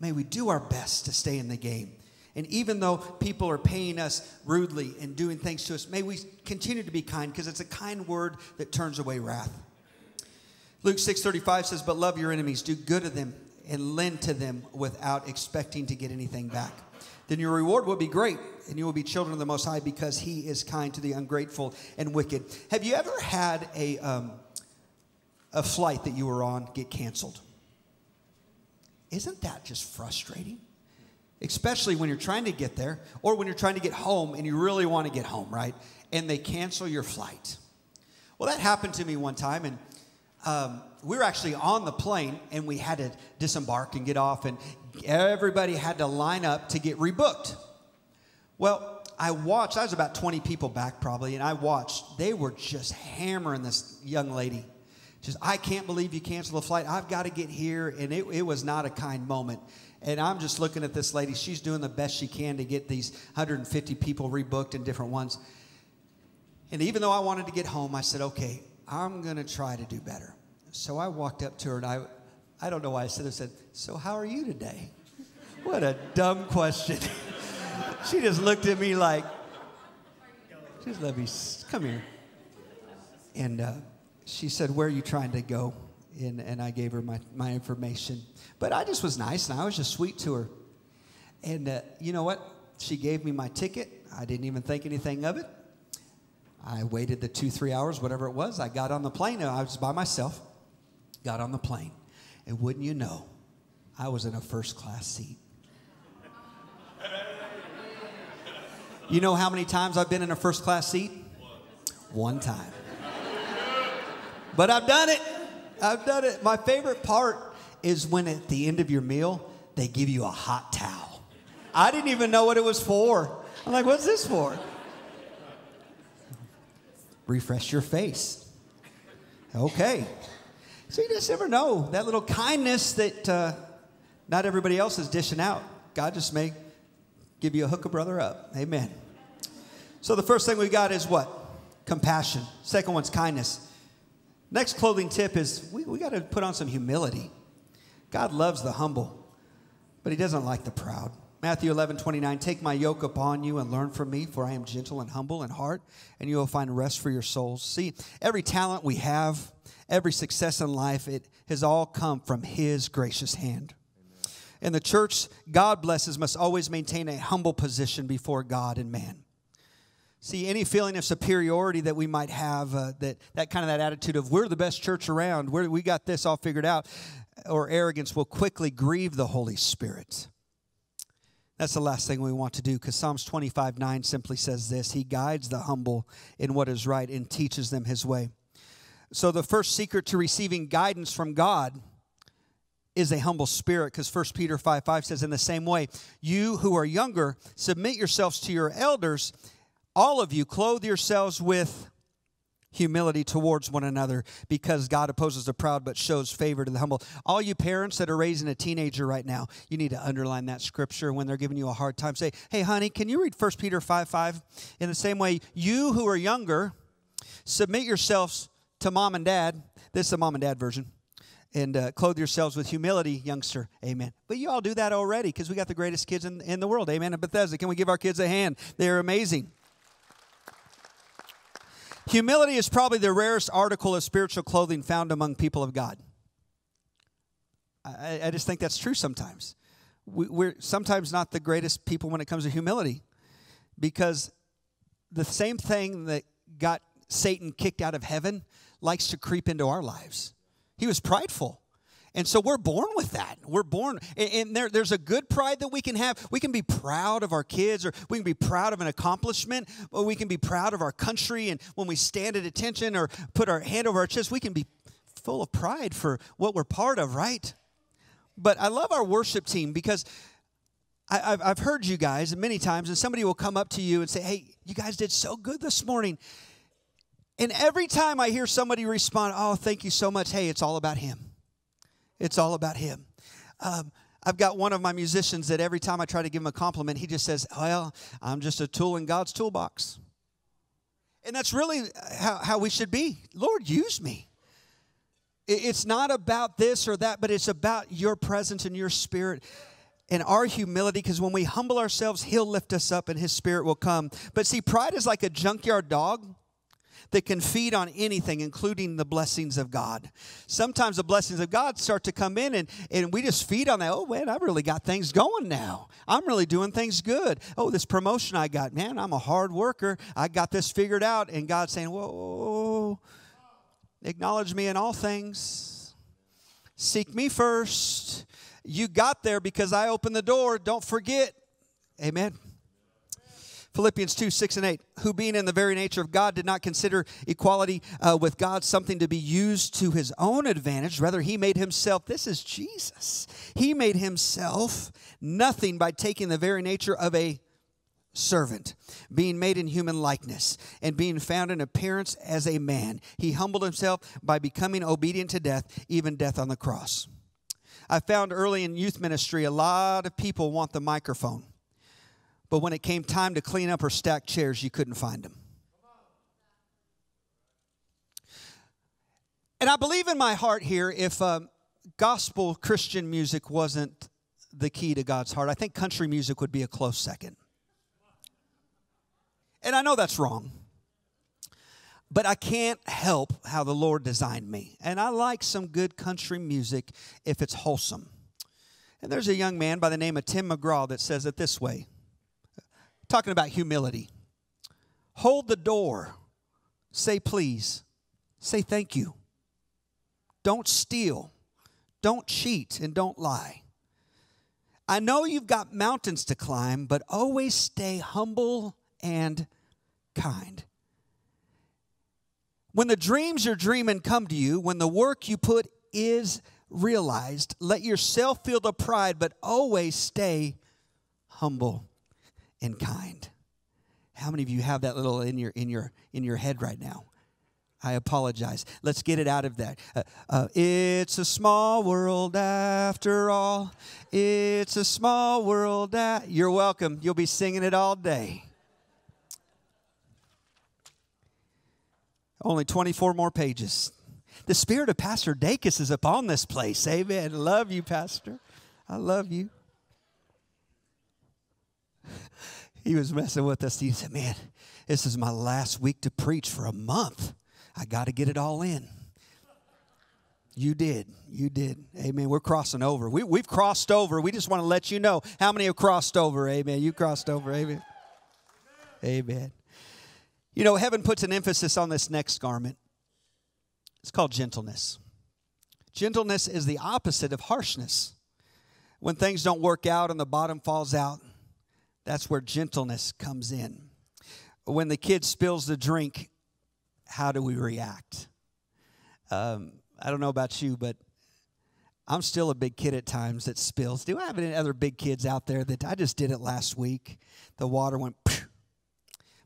may we do our best to stay in the game. And even though people are paying us rudely and doing things to us, may we continue to be kind because it's a kind word that turns away wrath. Luke 6:35 says, "But love your enemies, do good to them, and lend to them without expecting to get anything back. Then your reward will be great, and you will be children of the Most High because He is kind to the ungrateful and wicked." Have you ever had a um, a flight that you were on get canceled? Isn't that just frustrating? Especially when you're trying to get there or when you're trying to get home and you really want to get home, right? And they cancel your flight. Well, that happened to me one time, and um, we were actually on the plane and we had to disembark and get off, and everybody had to line up to get rebooked. Well, I watched, I was about 20 people back probably, and I watched. They were just hammering this young lady. Just, I can't believe you canceled the flight. I've got to get here. And it, it was not a kind moment. And I'm just looking at this lady. She's doing the best she can to get these 150 people rebooked in different ones. And even though I wanted to get home, I said, okay, I'm going to try to do better. So I walked up to her and I, I don't know why I said, I said, so how are you today? What a dumb question. she just looked at me like, just let me, come here. And uh, she said, where are you trying to go? And, and I gave her my, my information. But I just was nice and I was just sweet to her. And uh, you know what? She gave me my ticket. I didn't even think anything of it. I waited the two, three hours, whatever it was. I got on the plane. I was by myself. Got on the plane. And wouldn't you know, I was in a first class seat. You know how many times I've been in a first class seat? One time. But I've done it. I've done it. My favorite part is when at the end of your meal, they give you a hot towel. I didn't even know what it was for. I'm like, what's this for? Refresh your face. Okay. So you just never know. That little kindness that uh, not everybody else is dishing out, God just may give you a hook a brother up. Amen. So the first thing we got is what? Compassion. Second one's kindness. Next clothing tip is we, we got to put on some humility. God loves the humble, but he doesn't like the proud. Matthew 11, 29, take my yoke upon you and learn from me, for I am gentle and humble in heart, and you will find rest for your souls. See, every talent we have, every success in life, it has all come from his gracious hand. And the church, God blesses, must always maintain a humble position before God and man. See, any feeling of superiority that we might have, uh, that, that kind of that attitude of we're the best church around, we're, we got this all figured out, or arrogance will quickly grieve the Holy Spirit. That's the last thing we want to do because Psalms 25 9 simply says this He guides the humble in what is right and teaches them His way. So, the first secret to receiving guidance from God is a humble spirit because 1 Peter 5 5 says, In the same way, you who are younger, submit yourselves to your elders. All of you, clothe yourselves with humility towards one another because God opposes the proud but shows favor to the humble. All you parents that are raising a teenager right now, you need to underline that scripture when they're giving you a hard time. Say, hey, honey, can you read 1 Peter 5 5? In the same way, you who are younger, submit yourselves to mom and dad. This is the mom and dad version. And uh, clothe yourselves with humility, youngster. Amen. But you all do that already because we got the greatest kids in, in the world. Amen. And Bethesda, can we give our kids a hand? They're amazing. Humility is probably the rarest article of spiritual clothing found among people of God. I, I just think that's true sometimes. We, we're sometimes not the greatest people when it comes to humility because the same thing that got Satan kicked out of heaven likes to creep into our lives. He was prideful. And so we're born with that. We're born, and, there, there's a good pride that we can have. We can be proud of our kids, or we can be proud of an accomplishment, or we can be proud of our country. And when we stand at attention or put our hand over our chest, we can be full of pride for what we're part of, right? But I love our worship team because I, have I've heard you guys many times, and somebody will come up to you and say, Hey, you guys did so good this morning. And every time I hear somebody respond, Oh, thank you so much, hey, it's all about him. It's all about him. Um, I've got one of my musicians that every time I try to give him a compliment, he just says, Well, I'm just a tool in God's toolbox. And that's really how, how we should be. Lord, use me. It's not about this or that, but it's about your presence and your spirit and our humility because when we humble ourselves, He'll lift us up and His Spirit will come. But see, pride is like a junkyard dog that can feed on anything, including the blessings of God. Sometimes the blessings of God start to come in and, and we just feed on that. Oh, man, I've really got things going now. I'm really doing things good. Oh, this promotion I got, man, I'm a hard worker. I got this figured out. And God's saying, whoa, acknowledge me in all things, seek me first. You got there because I opened the door. Don't forget. Amen. Philippians 2 6 and 8, who being in the very nature of God did not consider equality uh, with God something to be used to his own advantage. Rather, he made himself, this is Jesus, he made himself nothing by taking the very nature of a servant, being made in human likeness, and being found in appearance as a man. He humbled himself by becoming obedient to death, even death on the cross. I found early in youth ministry, a lot of people want the microphone. But when it came time to clean up or stack chairs, you couldn't find them. And I believe in my heart here if um, gospel Christian music wasn't the key to God's heart, I think country music would be a close second. And I know that's wrong. But I can't help how the Lord designed me. And I like some good country music if it's wholesome. And there's a young man by the name of Tim McGraw that says it this way talking about humility. Hold the door. Say please. Say thank you. Don't steal. Don't cheat and don't lie. I know you've got mountains to climb, but always stay humble and kind. When the dreams you're dreaming come to you, when the work you put is realized, let yourself feel the pride, but always stay humble and kind. How many of you have that little in your in your in your head right now? I apologize. Let's get it out of that. Uh, uh, it's a small world after all. It's a small world. A- You're welcome. You'll be singing it all day. Only 24 more pages. The spirit of Pastor Dacus is upon this place. Amen. Love you, Pastor. I love you. he was messing with us. He said, Man, this is my last week to preach for a month. I got to get it all in. You did. You did. Amen. We're crossing over. We, we've crossed over. We just want to let you know how many have crossed over. Amen. You crossed over. Amen. Amen. You know, heaven puts an emphasis on this next garment. It's called gentleness. Gentleness is the opposite of harshness. When things don't work out and the bottom falls out, that's where gentleness comes in. When the kid spills the drink, how do we react? Um, I don't know about you, but I'm still a big kid at times that spills. Do I have any other big kids out there that I just did it last week? The water went. Phew.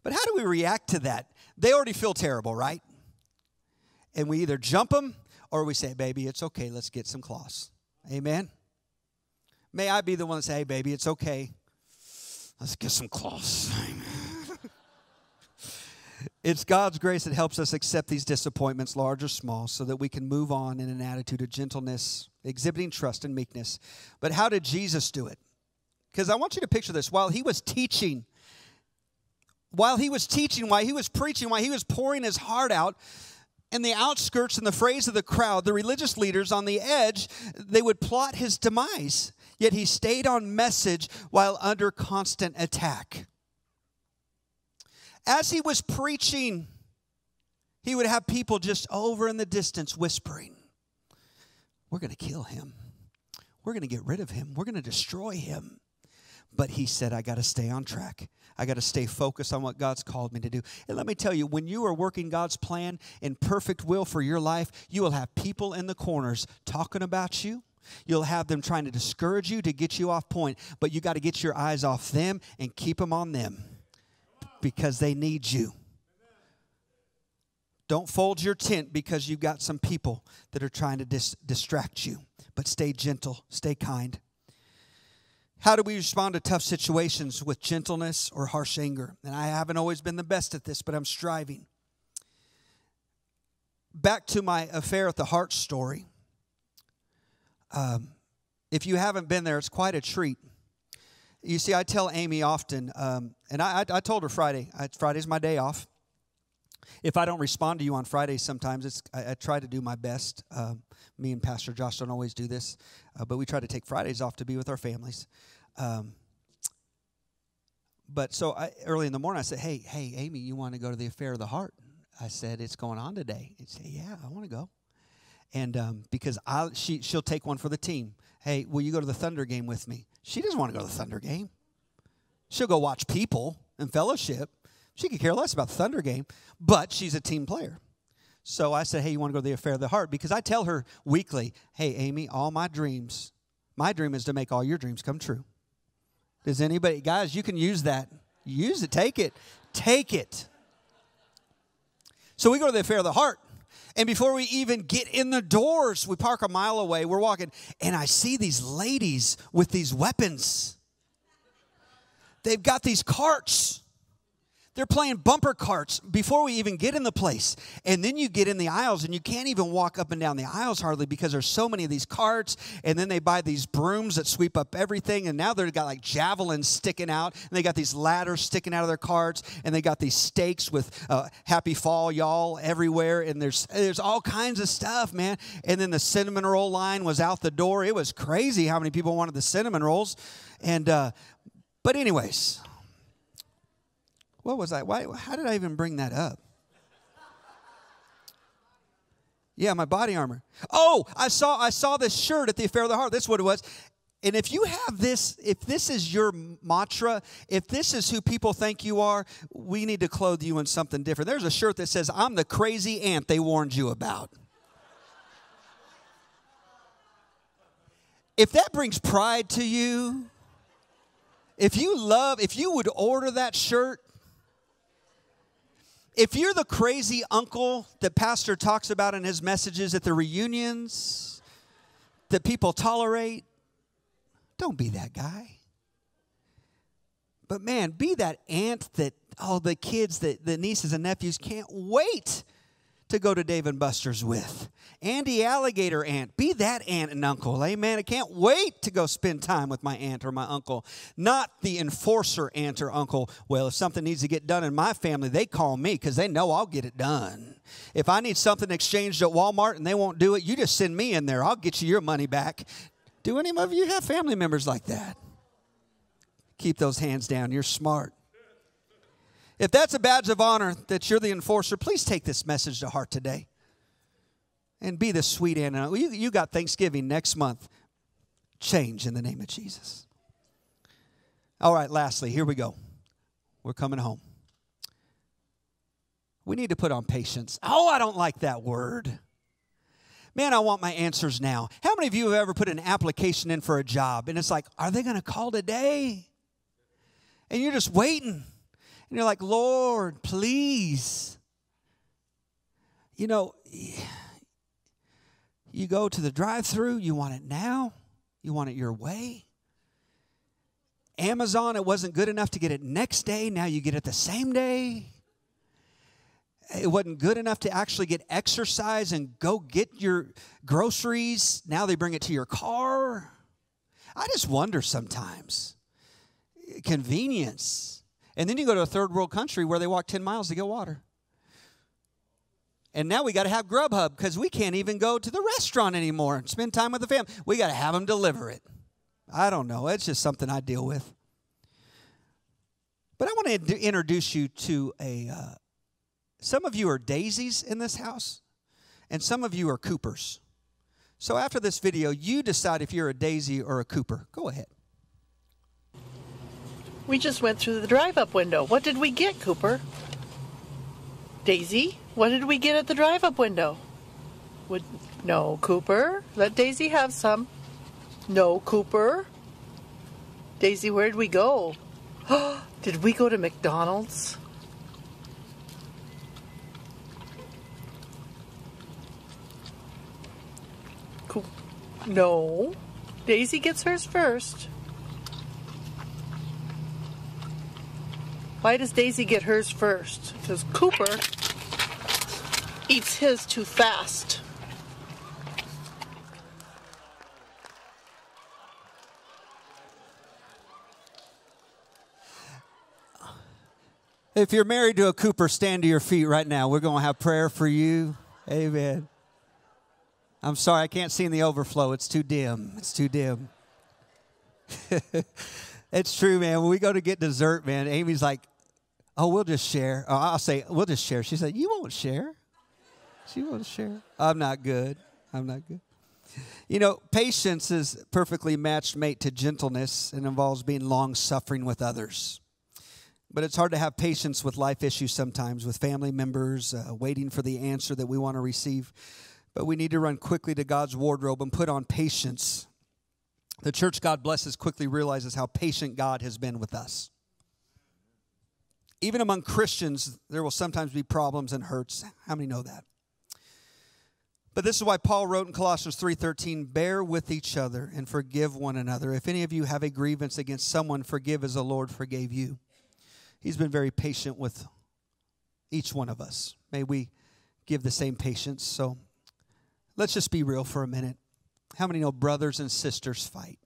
But how do we react to that? They already feel terrible, right? And we either jump them or we say, "Baby, it's okay. Let's get some cloths." Amen. May I be the one to say, "Hey, baby, it's okay. Let's get some cloths. it's God's grace that helps us accept these disappointments, large or small, so that we can move on in an attitude of gentleness, exhibiting trust and meekness. But how did Jesus do it? Because I want you to picture this. While he was teaching, while he was teaching, while he was preaching, while he was pouring his heart out, in the outskirts and the phrase of the crowd, the religious leaders on the edge, they would plot his demise. Yet he stayed on message while under constant attack. As he was preaching, he would have people just over in the distance whispering, We're going to kill him. We're going to get rid of him. We're going to destroy him. But he said, I got to stay on track. I got to stay focused on what God's called me to do. And let me tell you, when you are working God's plan in perfect will for your life, you will have people in the corners talking about you. You'll have them trying to discourage you to get you off point, but you got to get your eyes off them and keep them on them because they need you. Don't fold your tent because you've got some people that are trying to dis- distract you, but stay gentle, stay kind. How do we respond to tough situations with gentleness or harsh anger? And I haven't always been the best at this, but I'm striving. Back to my affair at the heart story. Um, if you haven't been there, it's quite a treat. You see, I tell Amy often, um, and I, I, I, told her Friday, I, Friday's my day off. If I don't respond to you on Fridays, sometimes it's, I, I try to do my best. Um, me and Pastor Josh don't always do this, uh, but we try to take Fridays off to be with our families. Um, but so I, early in the morning, I said, "Hey, hey, Amy, you want to go to the Affair of the Heart?" I said, "It's going on today." She said, "Yeah, I want to go." And um, because I, she, she'll take one for the team. Hey, will you go to the Thunder game with me? She doesn't want to go to the Thunder game. She'll go watch people and fellowship. She could care less about the Thunder game, but she's a team player. So I said, Hey, you want to go to the affair of the heart? Because I tell her weekly, Hey, Amy, all my dreams, my dream is to make all your dreams come true. Does anybody, guys, you can use that. Use it, take it, take it. So we go to the affair of the heart. And before we even get in the doors, we park a mile away, we're walking, and I see these ladies with these weapons. They've got these carts. They're playing bumper carts before we even get in the place. And then you get in the aisles and you can't even walk up and down the aisles hardly because there's so many of these carts. And then they buy these brooms that sweep up everything. And now they've got like javelins sticking out. And they got these ladders sticking out of their carts. And they got these stakes with uh, happy fall y'all everywhere. And there's, there's all kinds of stuff, man. And then the cinnamon roll line was out the door. It was crazy how many people wanted the cinnamon rolls. And, uh, but anyways, what was I? Why, how did I even bring that up? Yeah, my body armor. Oh, I saw I saw this shirt at the Affair of the Heart. That's what it was. And if you have this, if this is your mantra, if this is who people think you are, we need to clothe you in something different. There's a shirt that says, I'm the crazy aunt they warned you about. If that brings pride to you, if you love, if you would order that shirt, if you're the crazy uncle that pastor talks about in his messages at the reunions that people tolerate don't be that guy. But man be that aunt that all oh, the kids that the nieces and nephews can't wait to go to Dave and Buster's with. Andy Alligator Aunt, be that aunt and uncle. Amen. I can't wait to go spend time with my aunt or my uncle. Not the enforcer aunt or uncle. Well, if something needs to get done in my family, they call me because they know I'll get it done. If I need something exchanged at Walmart and they won't do it, you just send me in there. I'll get you your money back. Do any of you have family members like that? Keep those hands down. You're smart. If that's a badge of honor that you're the enforcer, please take this message to heart today and be the sweet Anna. You, you got Thanksgiving next month. Change in the name of Jesus. All right, lastly, here we go. We're coming home. We need to put on patience. Oh, I don't like that word. Man, I want my answers now. How many of you have ever put an application in for a job and it's like, are they going to call today? And you're just waiting. And you're like, Lord, please. You know, you go to the drive through, you want it now, you want it your way. Amazon, it wasn't good enough to get it next day, now you get it the same day. It wasn't good enough to actually get exercise and go get your groceries. Now they bring it to your car. I just wonder sometimes. Convenience. And then you go to a third world country where they walk 10 miles to get water. And now we got to have Grubhub because we can't even go to the restaurant anymore and spend time with the family. We got to have them deliver it. I don't know. It's just something I deal with. But I want to introduce you to a. Uh, some of you are daisies in this house, and some of you are Coopers. So after this video, you decide if you're a daisy or a Cooper. Go ahead. We just went through the drive up window. What did we get, Cooper? Daisy, what did we get at the drive up window? Would no, Cooper, let Daisy have some. No, Cooper. Daisy, where did we go? did we go to McDonald's? No. Daisy gets hers first. Why does Daisy get hers first? Because Cooper eats his too fast. If you're married to a Cooper, stand to your feet right now. We're going to have prayer for you. Amen. I'm sorry, I can't see in the overflow. It's too dim. It's too dim. it's true, man. When we go to get dessert, man, Amy's like, oh, we'll just share. Or I'll say, we'll just share. She said, you won't share. She won't share. I'm not good. I'm not good. You know, patience is perfectly matched mate to gentleness and involves being long suffering with others. But it's hard to have patience with life issues sometimes, with family members, uh, waiting for the answer that we want to receive. But we need to run quickly to God's wardrobe and put on patience. The church God blesses quickly realizes how patient God has been with us. Even among Christians, there will sometimes be problems and hurts. How many know that? But this is why Paul wrote in Colossians 3:13, "Bear with each other and forgive one another. If any of you have a grievance against someone, forgive as the Lord forgave you." He's been very patient with each one of us. May we give the same patience. So let's just be real for a minute. How many know brothers and sisters fight?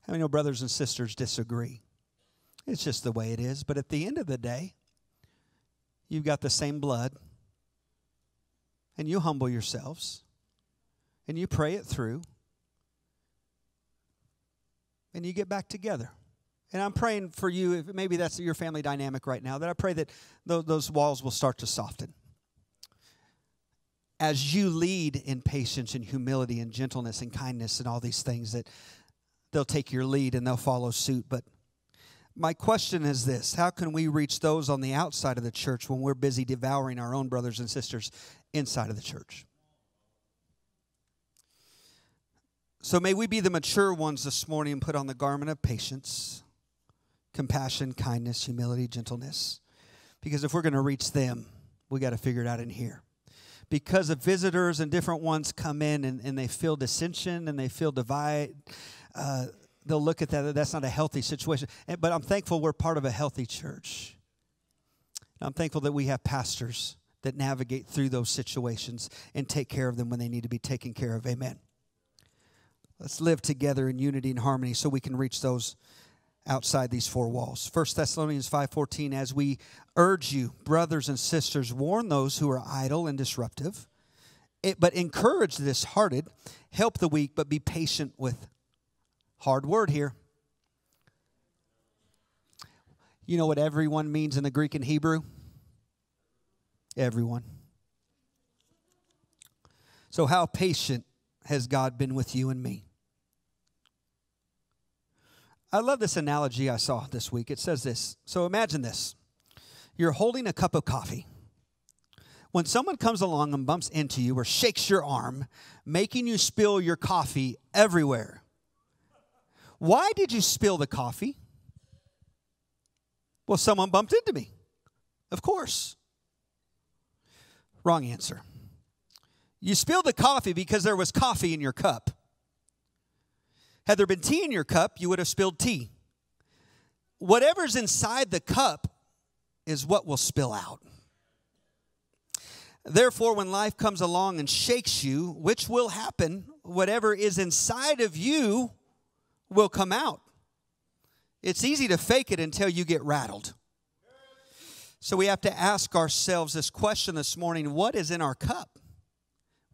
How many know brothers and sisters disagree? It's just the way it is. But at the end of the day, you've got the same blood, and you humble yourselves, and you pray it through, and you get back together. And I'm praying for you, if maybe that's your family dynamic right now, that I pray that those walls will start to soften. As you lead in patience and humility and gentleness and kindness and all these things, that they'll take your lead and they'll follow suit. But my question is this How can we reach those on the outside of the church when we're busy devouring our own brothers and sisters inside of the church? So may we be the mature ones this morning and put on the garment of patience compassion, kindness, humility, gentleness. Because if we're going to reach them, we got to figure it out in here. Because of visitors and different ones come in and, and they feel dissension and they feel divide, uh, they'll look at that. That's not a healthy situation. But I'm thankful we're part of a healthy church. I'm thankful that we have pastors that navigate through those situations and take care of them when they need to be taken care of. Amen. Let's live together in unity and harmony so we can reach those outside these four walls. 1 Thessalonians 5:14 as we urge you brothers and sisters warn those who are idle and disruptive but encourage the disheartened help the weak but be patient with hard word here you know what everyone means in the Greek and Hebrew everyone so how patient has God been with you and me I love this analogy I saw this week. It says this. So imagine this you're holding a cup of coffee. When someone comes along and bumps into you or shakes your arm, making you spill your coffee everywhere, why did you spill the coffee? Well, someone bumped into me. Of course. Wrong answer. You spilled the coffee because there was coffee in your cup. Had there been tea in your cup, you would have spilled tea. Whatever's inside the cup is what will spill out. Therefore, when life comes along and shakes you, which will happen, whatever is inside of you will come out. It's easy to fake it until you get rattled. So we have to ask ourselves this question this morning what is in our cup?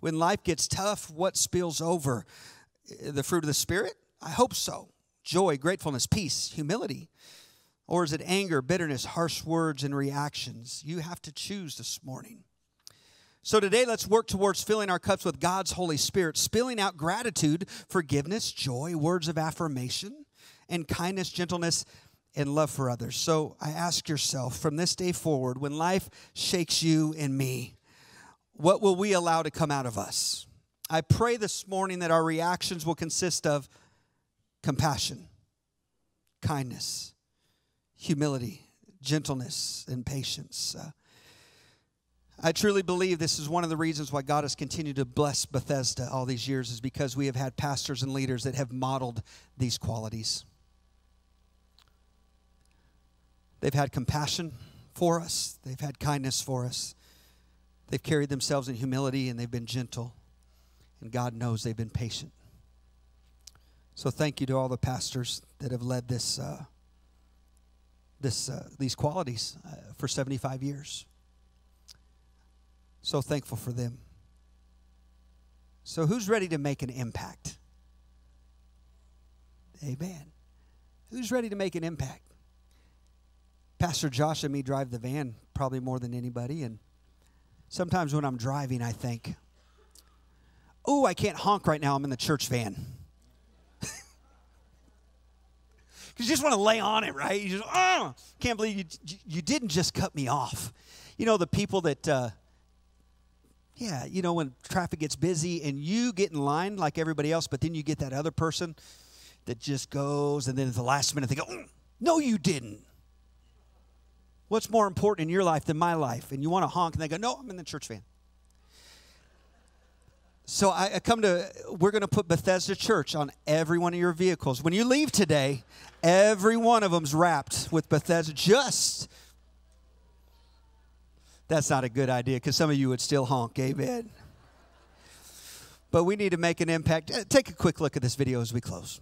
When life gets tough, what spills over? The fruit of the Spirit? I hope so. Joy, gratefulness, peace, humility. Or is it anger, bitterness, harsh words, and reactions? You have to choose this morning. So today, let's work towards filling our cups with God's Holy Spirit, spilling out gratitude, forgiveness, joy, words of affirmation, and kindness, gentleness, and love for others. So I ask yourself from this day forward, when life shakes you and me, what will we allow to come out of us? I pray this morning that our reactions will consist of compassion, kindness, humility, gentleness, and patience. Uh, I truly believe this is one of the reasons why God has continued to bless Bethesda all these years, is because we have had pastors and leaders that have modeled these qualities. They've had compassion for us, they've had kindness for us, they've carried themselves in humility, and they've been gentle. And God knows they've been patient. So thank you to all the pastors that have led this, uh, this, uh, these qualities uh, for 75 years. So thankful for them. So, who's ready to make an impact? Amen. Who's ready to make an impact? Pastor Josh and me drive the van probably more than anybody. And sometimes when I'm driving, I think, oh, I can't honk right now. I'm in the church van. Because you just want to lay on it, right? You just, oh, can't believe you, you didn't just cut me off. You know, the people that, uh, yeah, you know, when traffic gets busy and you get in line like everybody else, but then you get that other person that just goes and then at the last minute they go, mm, no, you didn't. What's more important in your life than my life? And you want to honk and they go, no, I'm in the church van. So I, come to, we're going to put Bethesda Church on every one of your vehicles. When you leave today, every one of them's wrapped with Bethesda just that's not a good idea because some of you would still honk. Amen. But we need to make an impact. Uh, take a quick look at this video as we close.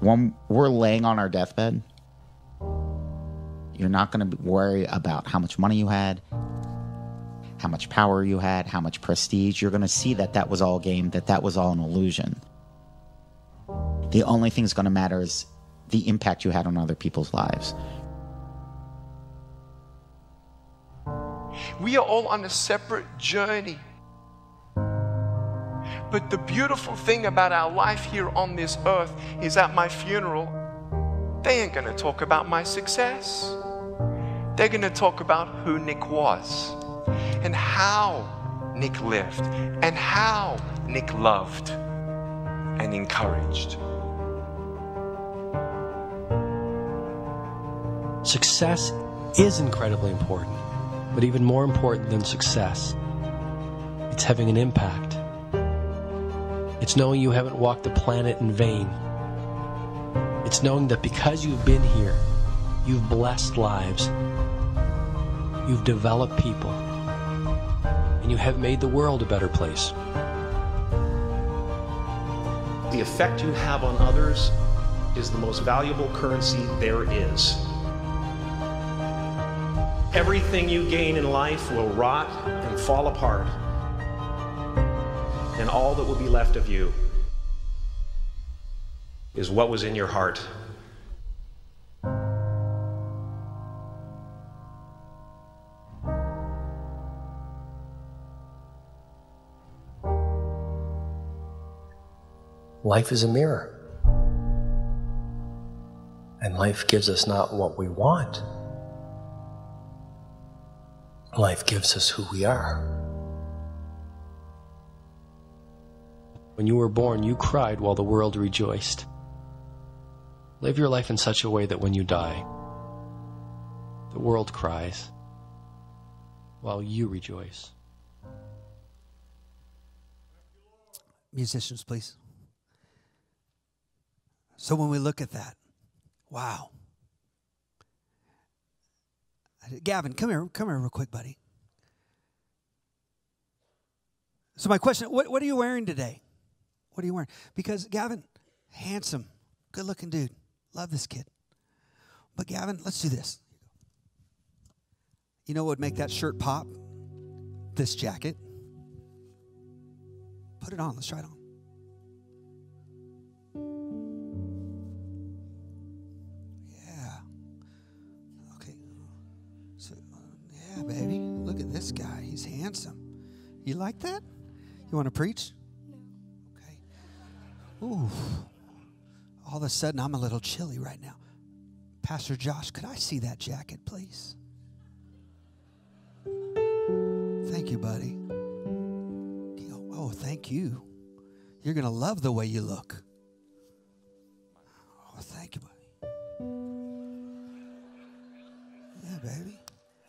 When we're laying on our deathbed, you're not going to worry about how much money you had, how much power you had, how much prestige. You're going to see that that was all game, that that was all an illusion. The only thing that's going to matter is the impact you had on other people's lives. We are all on a separate journey. But the beautiful thing about our life here on this earth is at my funeral, they ain't going to talk about my success. They're going to talk about who Nick was and how Nick lived and how Nick loved and encouraged. Success is incredibly important, but even more important than success, it's having an impact. It's knowing you haven't walked the planet in vain. It's knowing that because you've been here, you've blessed lives, you've developed people, and you have made the world a better place. The effect you have on others is the most valuable currency there is. Everything you gain in life will rot and fall apart, and all that will be left of you is what was in your heart. Life is a mirror. And life gives us not what we want, Life gives us who we are. When you were born, you cried while the world rejoiced. Live your life in such a way that when you die, the world cries while you rejoice. Musicians, please. So when we look at that, wow. Gavin, come here, come here real quick, buddy. So my question, what, what are you wearing today? What are you wearing? Because Gavin, handsome, good looking dude. Love this kid. But Gavin, let's do this. You know what would make that shirt pop? This jacket. Put it on. Let's try it on. Yeah, baby. Look at this guy. He's handsome. You like that? You want to preach? No. Okay. Ooh. All of a sudden, I'm a little chilly right now. Pastor Josh, could I see that jacket, please? Thank you, buddy. Oh, thank you. You're going to love the way you look. Oh, thank you, buddy. Yeah, baby.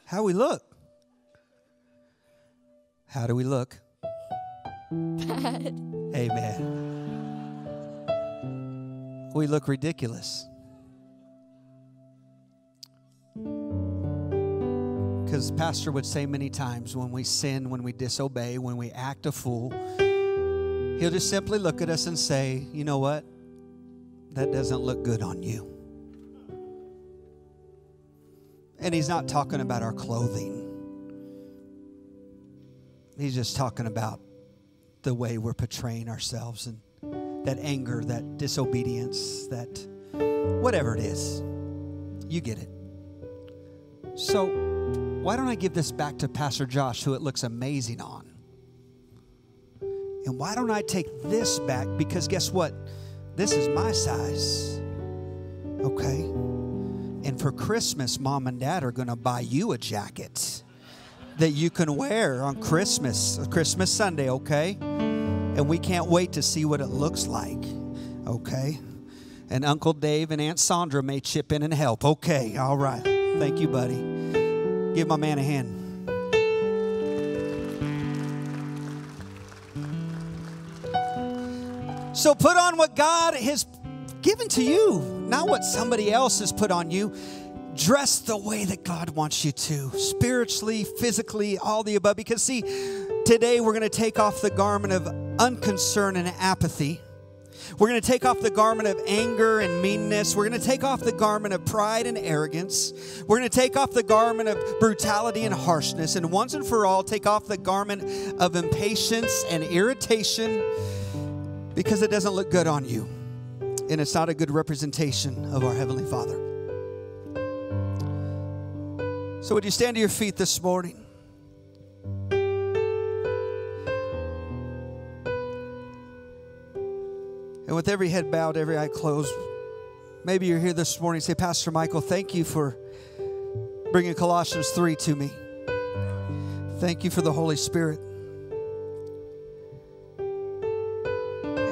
How we look? How do we look? Bad. Amen. We look ridiculous. Because Pastor would say many times when we sin, when we disobey, when we act a fool, he'll just simply look at us and say, You know what? That doesn't look good on you. And he's not talking about our clothing, he's just talking about the way we're portraying ourselves and that anger, that disobedience, that whatever it is. You get it. So, why don't I give this back to Pastor Josh, who it looks amazing on? And why don't I take this back? Because guess what? This is my size. Okay? And for Christmas, mom and dad are going to buy you a jacket that you can wear on Christmas, Christmas Sunday, okay? And we can't wait to see what it looks like, okay? And Uncle Dave and Aunt Sandra may chip in and help. Okay, all right. Thank you, buddy. Give my man a hand. So put on what God has given to you, not what somebody else has put on you. Dress the way that God wants you to, spiritually, physically, all the above. Because, see, today we're going to take off the garment of unconcern and apathy. We're going to take off the garment of anger and meanness. We're going to take off the garment of pride and arrogance. We're going to take off the garment of brutality and harshness. And once and for all, take off the garment of impatience and irritation because it doesn't look good on you. And it's not a good representation of our Heavenly Father. So, would you stand to your feet this morning? And with every head bowed, every eye closed, maybe you're here this morning say, Pastor Michael, thank you for bringing Colossians 3 to me. Thank you for the Holy Spirit.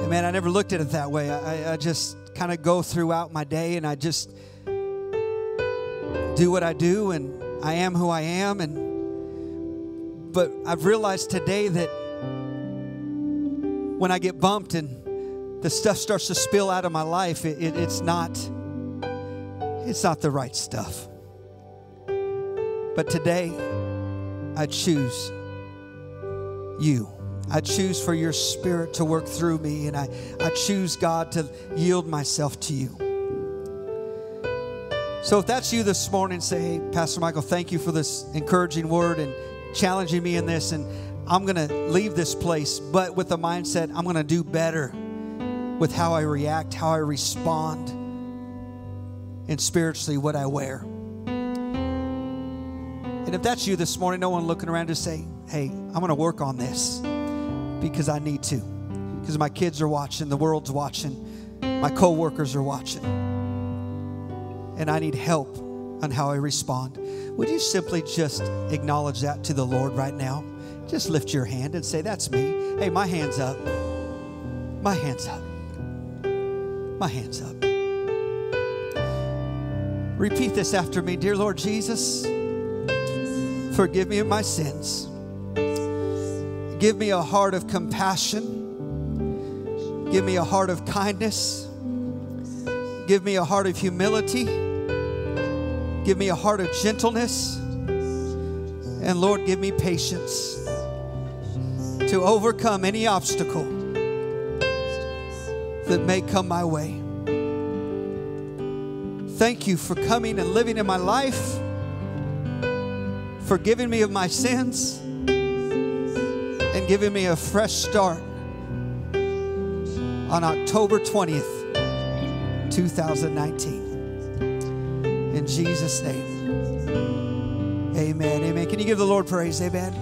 And man, I never looked at it that way. I, I just kind of go throughout my day and I just do what I do and I am who I am. And but I've realized today that when I get bumped and the stuff starts to spill out of my life, it, it, it's not it's not the right stuff. But today, I choose you. I choose for your spirit to work through me, and I, I choose, God, to yield myself to you. So if that's you this morning, say, hey, Pastor Michael, thank you for this encouraging word and challenging me in this. And I'm going to leave this place, but with the mindset, I'm going to do better with how I react, how I respond, and spiritually what I wear. And if that's you this morning, no one looking around to say, hey, I'm going to work on this because I need to. Because my kids are watching, the world's watching, my coworkers are watching. And I need help on how I respond. Would you simply just acknowledge that to the Lord right now? Just lift your hand and say, That's me. Hey, my hand's up. My hand's up. My hand's up. Repeat this after me. Dear Lord Jesus, forgive me of my sins. Give me a heart of compassion. Give me a heart of kindness. Give me a heart of humility. Give me a heart of gentleness. And Lord, give me patience to overcome any obstacle that may come my way. Thank you for coming and living in my life, forgiving me of my sins, and giving me a fresh start on October 20th, 2019. In Jesus' name, amen. Amen. Can you give the Lord praise? Amen.